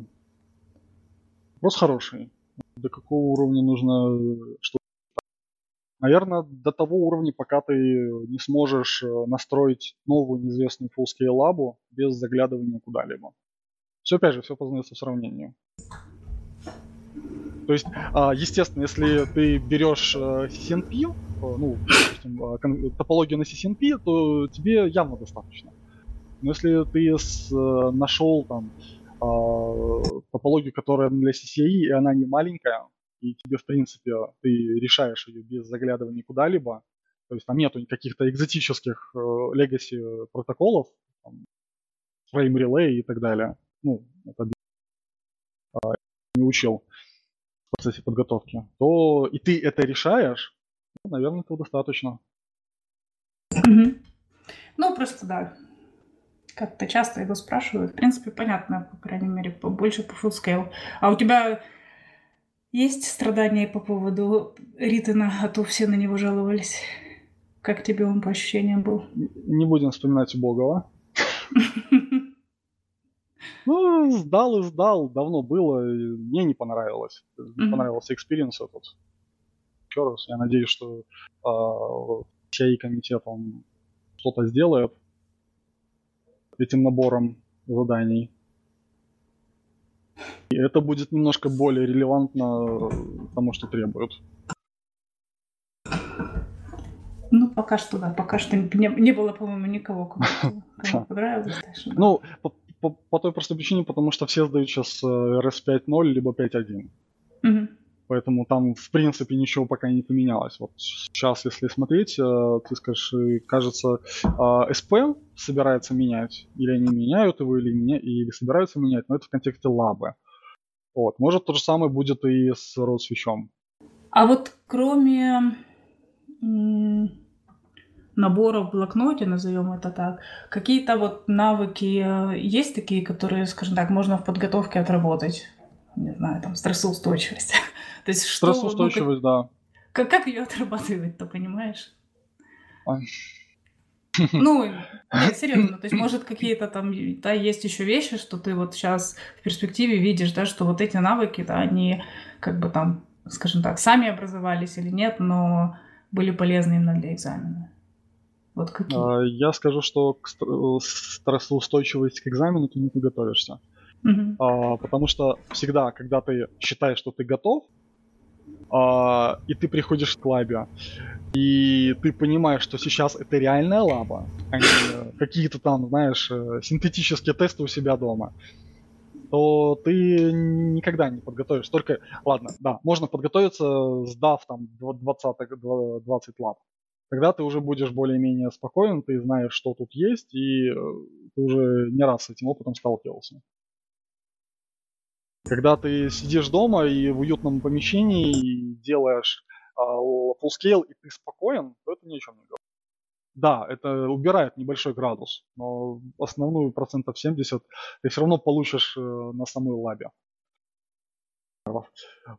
Speaker 2: вопрос хороший. До какого уровня нужно что Наверное, до того уровня, пока ты не сможешь э, настроить новую неизвестную full-scale лабу без заглядывания куда-либо. Все, опять же, все познается в сравнении. То есть, а, естественно, если ты берешь э, CCNP, э, ну, допустим, топологию на CCNP, то тебе явно достаточно. Но если ты нашел там э, топологию, которая для CCI, и она не маленькая, и тебе, в принципе, ты решаешь ее без заглядывания куда-либо. То есть там нету каких-то экзотических э, legacy протоколов, там, frame relay и так далее. Ну, это э, не учил в процессе подготовки. То и ты это решаешь, ну, наверное, этого достаточно.
Speaker 1: Ну, просто да. Как-то часто его спрашивают. В принципе, понятно, по крайней мере, больше по full А у тебя есть страдания по поводу Ритена, а то все на него жаловались. Как тебе он по ощущениям был?
Speaker 2: Не будем вспоминать Богова. Ну, сдал и сдал, давно было, мне не понравилось. Не понравился experience этот. Еще раз, я надеюсь, что э, а, комитет он что-то сделает этим набором заданий. И это будет немножко более релевантно тому, что требуют.
Speaker 1: Ну, пока что, да, пока что не, не было, по-моему, никого, кому понравилось.
Speaker 2: Ну, по, той простой причине, потому что все сдают сейчас RS 5.0 либо 5.1. Поэтому там, в принципе, ничего пока не поменялось. Вот сейчас, если смотреть, э, ты скажешь, кажется, СП а, собирается менять, или они меняют его, или, меня, или собираются менять, но это в контексте лабы. Вот. Может, то же самое будет и с родсвечом.
Speaker 1: А вот кроме набора в блокноте, назовем это так, какие-то вот навыки э, есть такие, которые, скажем так, можно в подготовке отработать? Не знаю, там, стрессоустойчивость. То есть что...
Speaker 2: Стрессоустойчивость, ну, да.
Speaker 1: Как, как ее отрабатывать-то, понимаешь? Ну, нет, серьезно, то есть, может, какие-то там, да, есть еще вещи, что ты вот сейчас в перспективе видишь, да, что вот эти навыки, да, они как бы там, скажем так, сами образовались или нет, но были полезны именно для экзамена. Вот какие? А,
Speaker 2: я скажу, что к стрессоустойчивости к экзамену ты не подготовишься. Угу. Потому что всегда, когда ты считаешь, что ты готов, а, и ты приходишь к лабе, и ты понимаешь, что сейчас это реальная лаба, а не какие-то там, знаешь, э, синтетические тесты у себя дома, то ты никогда не подготовишь. Только, ладно, да, можно подготовиться, сдав там 20, 20 лаб. Тогда ты уже будешь более-менее спокоен, ты знаешь, что тут есть, и э, ты уже не раз с этим опытом сталкивался. Когда ты сидишь дома и в уютном помещении делаешь uh, full scale и ты спокоен, то это ни о чем не говорит. Да, это убирает небольшой градус, но основную процентов 70 ты все равно получишь э, на самой лабе.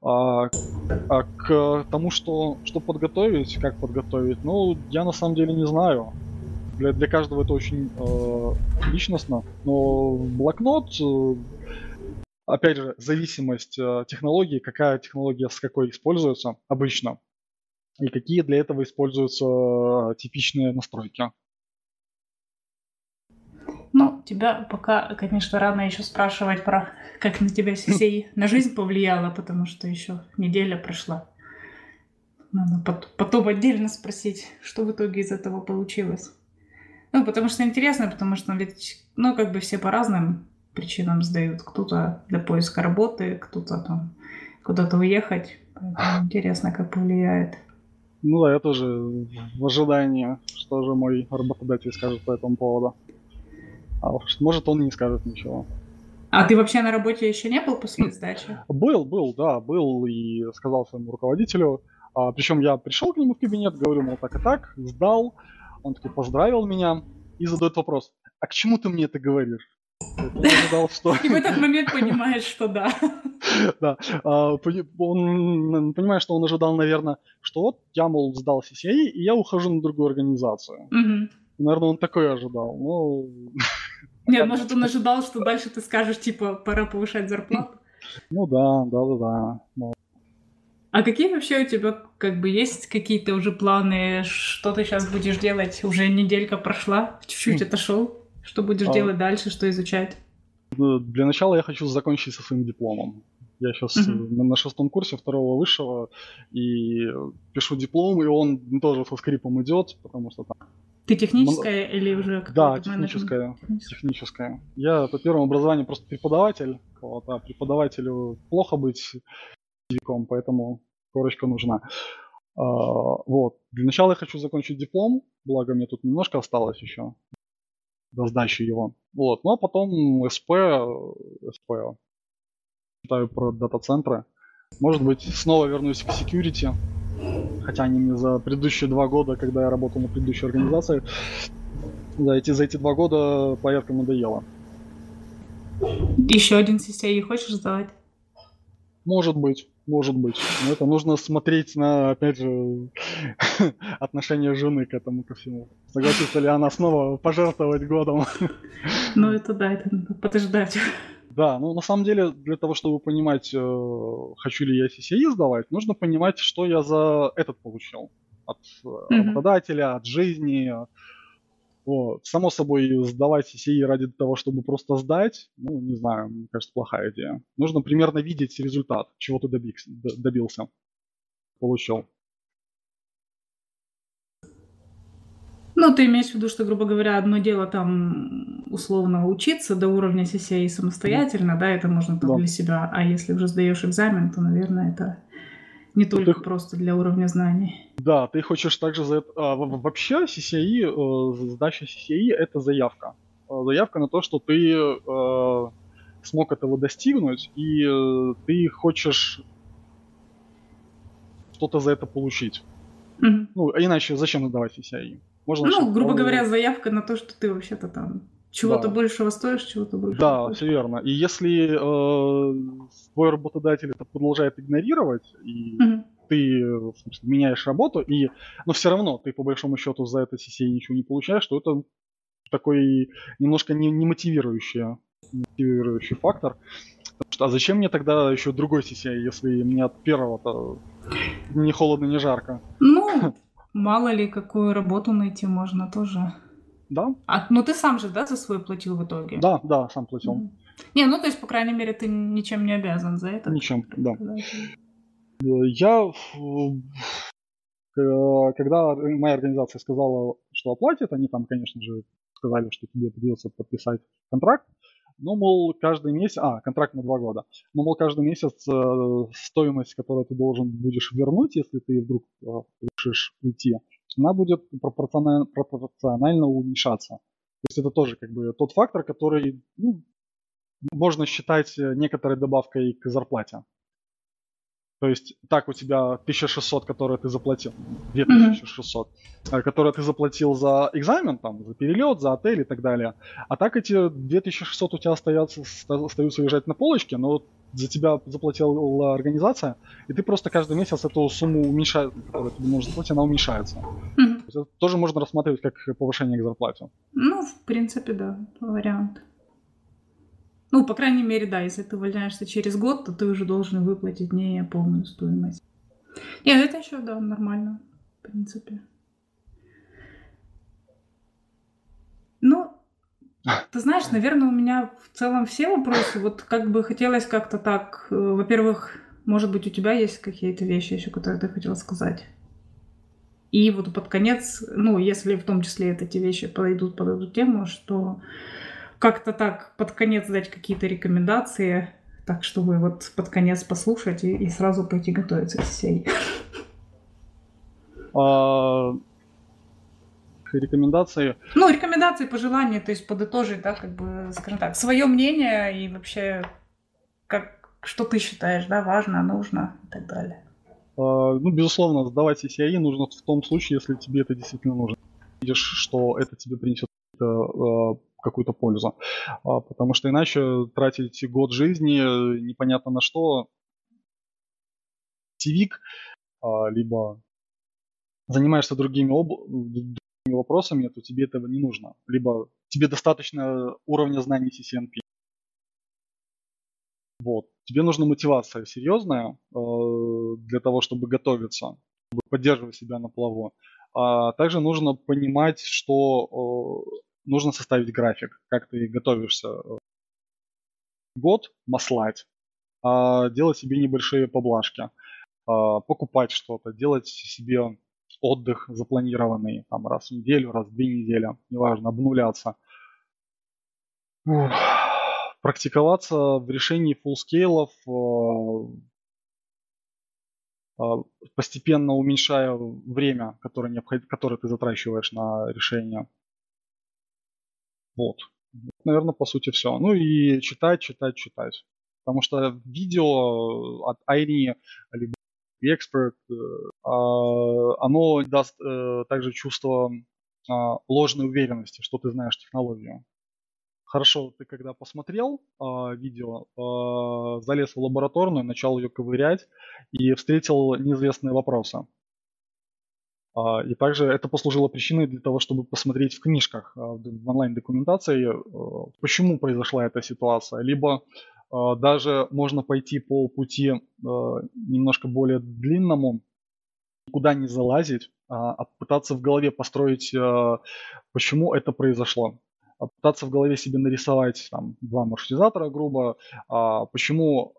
Speaker 2: А, а к тому, что, что подготовить, как подготовить, ну, я на самом деле не знаю. Для, для каждого это очень э, личностно, но блокнот, э, опять же, зависимость э, технологии, какая технология с какой используется обычно и какие для этого используются э, типичные настройки.
Speaker 1: Ну, тебя пока, конечно, рано еще спрашивать про, как на тебя CCI на жизнь повлияло, потому что еще неделя прошла. Надо потом отдельно спросить, что в итоге из этого получилось. Ну, потому что интересно, потому что ведь, ну, как бы все по разным причинам сдают. Кто-то для поиска работы, кто-то там куда-то уехать. Поэтому интересно, как повлияет.
Speaker 2: Ну да, я тоже в ожидании, что же мой работодатель скажет по этому поводу. А может он не скажет ничего.
Speaker 1: А ты вообще на работе еще не был после сдачи?
Speaker 2: Был, был, да, был и сказал своему руководителю. А, причем я пришел к нему в кабинет, говорю, мол, так и так, сдал. Он такой поздравил меня и задает вопрос, а к чему ты мне это говоришь?
Speaker 1: Ожидал, что... И в этот момент понимаешь, что да.
Speaker 2: Да. А, он понимает, что он ожидал, наверное, что вот я, мол, сдал CCA, и я ухожу на другую организацию. Наверное, он такое ожидал. Но...
Speaker 1: Нет, может, он ожидал, что дальше ты скажешь, типа, пора повышать зарплату.
Speaker 2: Ну да, да, да, да.
Speaker 1: А какие вообще у тебя, как бы, есть какие-то уже планы, что ты сейчас будешь делать? Уже неделька прошла, чуть-чуть отошел. Что будешь а... делать дальше, что изучать?
Speaker 2: Ну, для начала я хочу закончить со своим дипломом. Я сейчас uh-huh. на шестом курсе второго высшего и пишу диплом, и он тоже со скрипом идет, потому что там...
Speaker 1: Ты техническая Мон... или уже
Speaker 2: Да, техническая, техническая. Я по первому образованию просто преподаватель, вот, а преподавателю плохо быть языком, поэтому корочка нужна. А, вот. Для начала я хочу закончить диплом, благо мне тут немножко осталось еще до сдачи его. Вот. Ну а потом СП, СП, читаю про дата-центры. Может быть, снова вернусь к security. Хотя они мне за предыдущие два года, когда я работал на предыдущей организации, за эти, за эти два года порядком надоело.
Speaker 1: Еще один CCI хочешь сдавать?
Speaker 2: Может быть. Может быть. Но это нужно смотреть на, опять же, отношение жены к этому ко всему. Согласится ли она снова пожертвовать годом?
Speaker 1: Ну это да, это надо подождать.
Speaker 2: Да, ну на самом деле для того, чтобы понимать, э, хочу ли я CCI сдавать, нужно понимать, что я за этот получил. От mm-hmm. работодателя, от жизни, вот. Само собой, сдавать CCI ради того, чтобы просто сдать, ну, не знаю, мне кажется, плохая идея. Нужно примерно видеть результат, чего ты добился, добился, получил.
Speaker 1: Ну, ты имеешь в виду, что, грубо говоря, одно дело там условно учиться до уровня CCI самостоятельно, да, да это можно там да. для себя, а если уже сдаешь экзамен, то, наверное, это не только ты... просто для уровня знаний.
Speaker 2: Да, ты хочешь также за это... А, вообще CCI, э, задача CCI — это заявка. Э, заявка на то, что ты э, смог этого достигнуть, и э, ты хочешь что-то за это получить. Mm-hmm. Ну, а иначе зачем сдавать CCI?
Speaker 1: Можно ну, грубо говоря, заявка на то, что ты вообще-то там чего-то да. большего стоишь, чего-то большего.
Speaker 2: Да, все верно. И если э, твой работодатель это продолжает игнорировать, и угу. ты смысле, меняешь работу, и, но все равно ты по большому счету за это CCA ничего не получаешь, то это такой немножко не, не мотивирующий, мотивирующий фактор. Потому что, а зачем мне тогда еще другой CCA, если мне от первого-то не холодно, не жарко?
Speaker 1: Ну, мало ли, какую работу найти можно тоже.
Speaker 2: Да.
Speaker 1: А, ну ты сам же, да, за свой платил в итоге?
Speaker 2: Да, да, сам платил. Mm-hmm.
Speaker 1: Не, ну то есть, по крайней мере, ты ничем не обязан за это.
Speaker 2: Ничем, да. Я, когда моя организация сказала, что оплатит, они там, конечно же, сказали, что тебе придется подписать контракт, ну, мол, каждый месяц, а, контракт на два года, ну, мол, каждый месяц э, стоимость, которую ты должен будешь вернуть, если ты вдруг э, решишь уйти, она будет пропорционально, пропорционально уменьшаться. То есть это тоже как бы тот фактор, который ну, можно считать э, некоторой добавкой к зарплате. То есть так у тебя 1600, которые ты заплатил, 2600, mm-hmm. которые ты заплатил за экзамен, там, за перелет, за отель и так далее. А так эти 2600 у тебя остаются, остаются лежать на полочке, но за тебя заплатила организация, и ты просто каждый месяц эту сумму уменьшаешь, которую ты можешь заплатить, она уменьшается. Mm-hmm. Это тоже можно рассматривать как повышение к зарплате.
Speaker 1: Ну, в принципе, да, вариант. Ну, по крайней мере, да, если ты увольняешься через год, то ты уже должен выплатить не полную стоимость. Нет, это еще, да, нормально, в принципе. Ну, ты знаешь, наверное, у меня в целом все вопросы. Вот как бы хотелось как-то так. Э, во-первых, может быть, у тебя есть какие-то вещи еще, которые ты хотела сказать. И вот под конец, ну, если в том числе эти вещи подойдут под эту тему, что как-то так под конец дать какие-то рекомендации, так чтобы вот под конец послушать и, и сразу пойти готовиться к сессии.
Speaker 2: А, рекомендации?
Speaker 1: Ну, рекомендации, пожелания, то есть подытожить, да, как бы, скажем так, свое мнение и вообще, как, что ты считаешь, да, важно, нужно и так далее.
Speaker 2: А, ну, безусловно, сдавать CCI нужно в том случае, если тебе это действительно нужно. Видишь, что это тебе принесет а, какую-то пользу. А, потому что иначе тратить год жизни непонятно на что, сивик, либо занимаешься другими, об... другими вопросами, то тебе этого не нужно. Либо тебе достаточно уровня знаний CCNP. Вот. Тебе нужна мотивация серьезная э, для того, чтобы готовиться, чтобы поддерживать себя на плаву. А также нужно понимать, что э, нужно составить график, как ты готовишься э, год маслать, а делать себе небольшие поблажки, а, покупать что-то, делать себе отдых запланированный там раз в неделю, раз в две недели, неважно, обнуляться. Ух. Практиковаться в решении фуллскейлов, э, э, постепенно уменьшая время, которое, необход... которое ты затрачиваешь на решение. Вот. Наверное, по сути все. Ну и читать, читать, читать. Потому что видео от Айни, либо Expert, э, а, оно даст э, также чувство а, ложной уверенности, что ты знаешь технологию. Хорошо, ты когда посмотрел э, видео, э, залез в лабораторную, начал ее ковырять и встретил неизвестные вопросы. А, и также это послужило причиной для того, чтобы посмотреть в книжках, а, в онлайн-документации, а, почему произошла эта ситуация. Либо даже можно пойти по пути немножко более длинному, куда не залазить, а пытаться в голове построить, почему это произошло. Пытаться в голове себе нарисовать там, два маршрутизатора, грубо, почему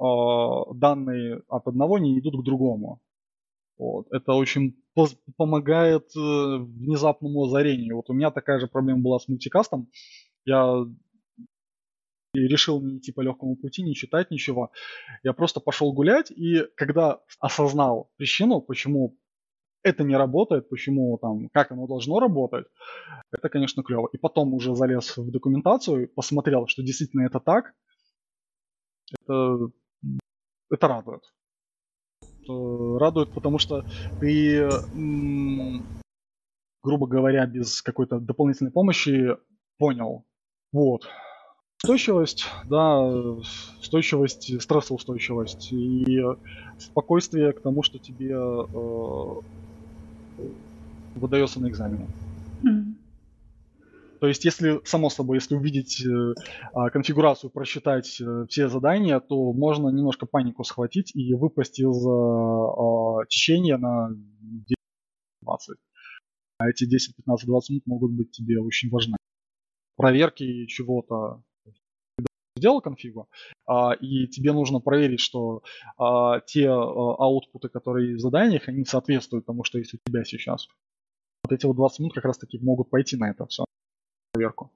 Speaker 2: данные от одного не идут к другому. Вот. Это очень помогает э, внезапному озарению. Вот у меня такая же проблема была с мультикастом. Я решил не идти по легкому пути, не читать ничего. Я просто пошел гулять, и когда осознал причину, почему это не работает, почему там, как оно должно работать, это, конечно, клево. И потом уже залез в документацию, посмотрел, что действительно это так. Это, это радует. Радует, потому что ты, грубо говоря, без какой-то дополнительной помощи понял. Вот. Устойчивость, да, устойчивость, стрессоустойчивость и спокойствие к тому, что тебе э, выдается на экзамене. Mm. То есть, если, само собой, если увидеть э, а, конфигурацию, просчитать э, все задания, то можно немножко панику схватить и выпасть из э, течения на 10-20. А эти 10, 15, 20 минут могут быть тебе очень важны. Проверки чего-то, сделал конфигу, а, и тебе нужно проверить, что а, те а, аутпуты, которые в заданиях, они соответствуют тому, что есть у тебя сейчас. Вот эти вот 20 минут как раз таки могут пойти на это все, проверку.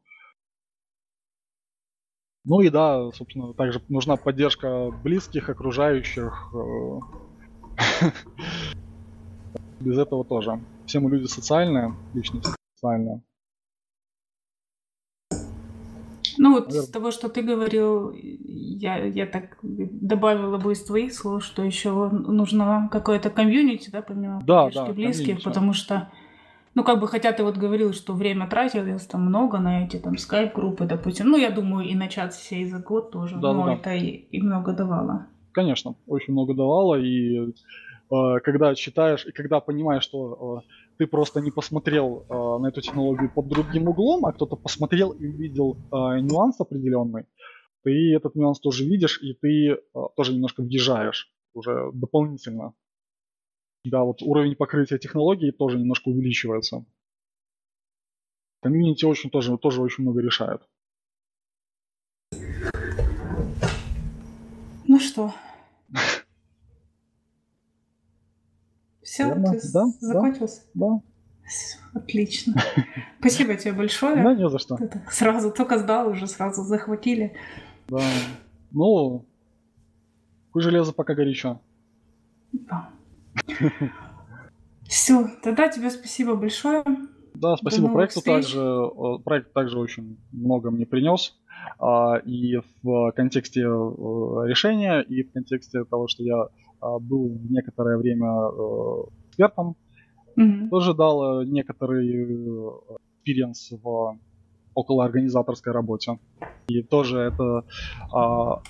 Speaker 2: Ну и да, собственно, также нужна поддержка близких, окружающих. Э, Без этого тоже. Все мы люди социальные, личности социальные.
Speaker 1: Ну вот с того, что ты говорил, я, я так добавила бы из твоих слов, что еще нужно какое-то комьюнити, да, помимо
Speaker 2: да, поддержки да,
Speaker 1: близких, потому что, ну как бы, хотя ты вот говорил, что время тратилось там много на эти там скайп-группы, допустим, ну я думаю и на чат сей за год тоже, да, но да, это И, и много давало.
Speaker 2: Конечно, очень много давало, и э, когда читаешь, и когда понимаешь, что э, ты просто не посмотрел э, на эту технологию под другим углом, а кто-то посмотрел и увидел э, нюанс определенный, ты этот нюанс тоже видишь, и ты э, тоже немножко въезжаешь уже дополнительно. Да, вот уровень покрытия технологий тоже немножко увеличивается. Комьюнити очень тоже, тоже очень много решает.
Speaker 1: Ну что? Все, Верно? ты да, закончился?
Speaker 2: Да.
Speaker 1: Отлично. Спасибо тебе большое.
Speaker 2: Да, не за что.
Speaker 1: Это сразу только сдал, уже сразу захватили.
Speaker 2: Да. Ну, хуй железо пока горячо.
Speaker 1: Да. Все, тогда тебе спасибо большое.
Speaker 2: Да, спасибо проекту встреч. также. Проект также очень много мне принес. А, и в контексте решения, и в контексте того, что я был некоторое время э, экспертом, mm-hmm. тоже дал некоторый experience в околоорганизаторской работе. И тоже это а,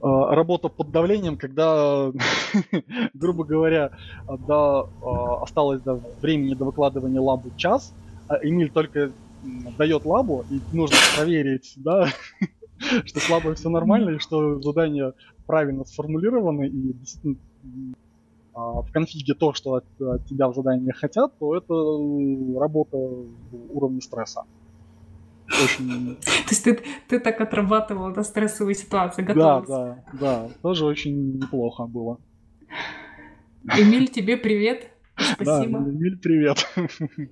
Speaker 2: а, работа под давлением, когда, грубо говоря, до, а, осталось до времени до выкладывания лабу час, а Эмиль только дает лабу, и нужно проверить, да, что с лабой все нормально, и что задания правильно сформулированы, и действительно а, в конфиге то, что от, от тебя в задании хотят, то это работа уровня стресса.
Speaker 1: Очень... То есть ты, ты так отрабатывал до стрессовой ситуации, готовился?
Speaker 2: Да, да, да. Тоже очень неплохо было.
Speaker 1: Эмиль, тебе привет. Спасибо.
Speaker 2: Да, Эмиль, привет.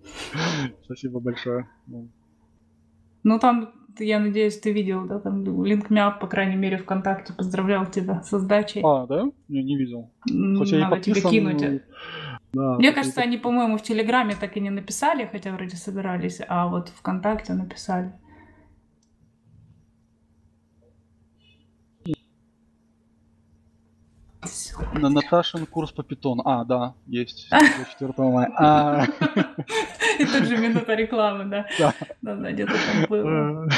Speaker 2: Спасибо большое.
Speaker 1: Ну, там, я надеюсь, ты видел, да, там LinkMeUp, по крайней мере, ВКонтакте поздравлял тебя со сдачей.
Speaker 2: А, да? Я не видел.
Speaker 1: Хотя Надо тебе кинуть. Да, Мне кажется, они, по-моему, в Телеграме так и не написали, хотя вроде собирались, а вот ВКонтакте написали.
Speaker 2: На Наташин курс по питону. А, да, есть. 4 мая. А.
Speaker 1: И тут же минута рекламы, да? Да. Да, где-то там было.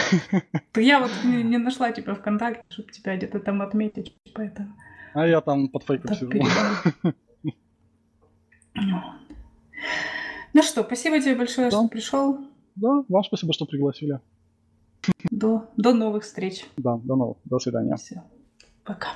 Speaker 1: Я вот не нашла тебя ВКонтакте, чтобы тебя где-то там отметить, поэтому...
Speaker 2: А я там под фейком сижу.
Speaker 1: Ну что, спасибо тебе большое, да. что пришел.
Speaker 2: Да, вам спасибо, что пригласили.
Speaker 1: До, до новых встреч.
Speaker 2: Да, до новых. До свидания.
Speaker 1: Все. Пока.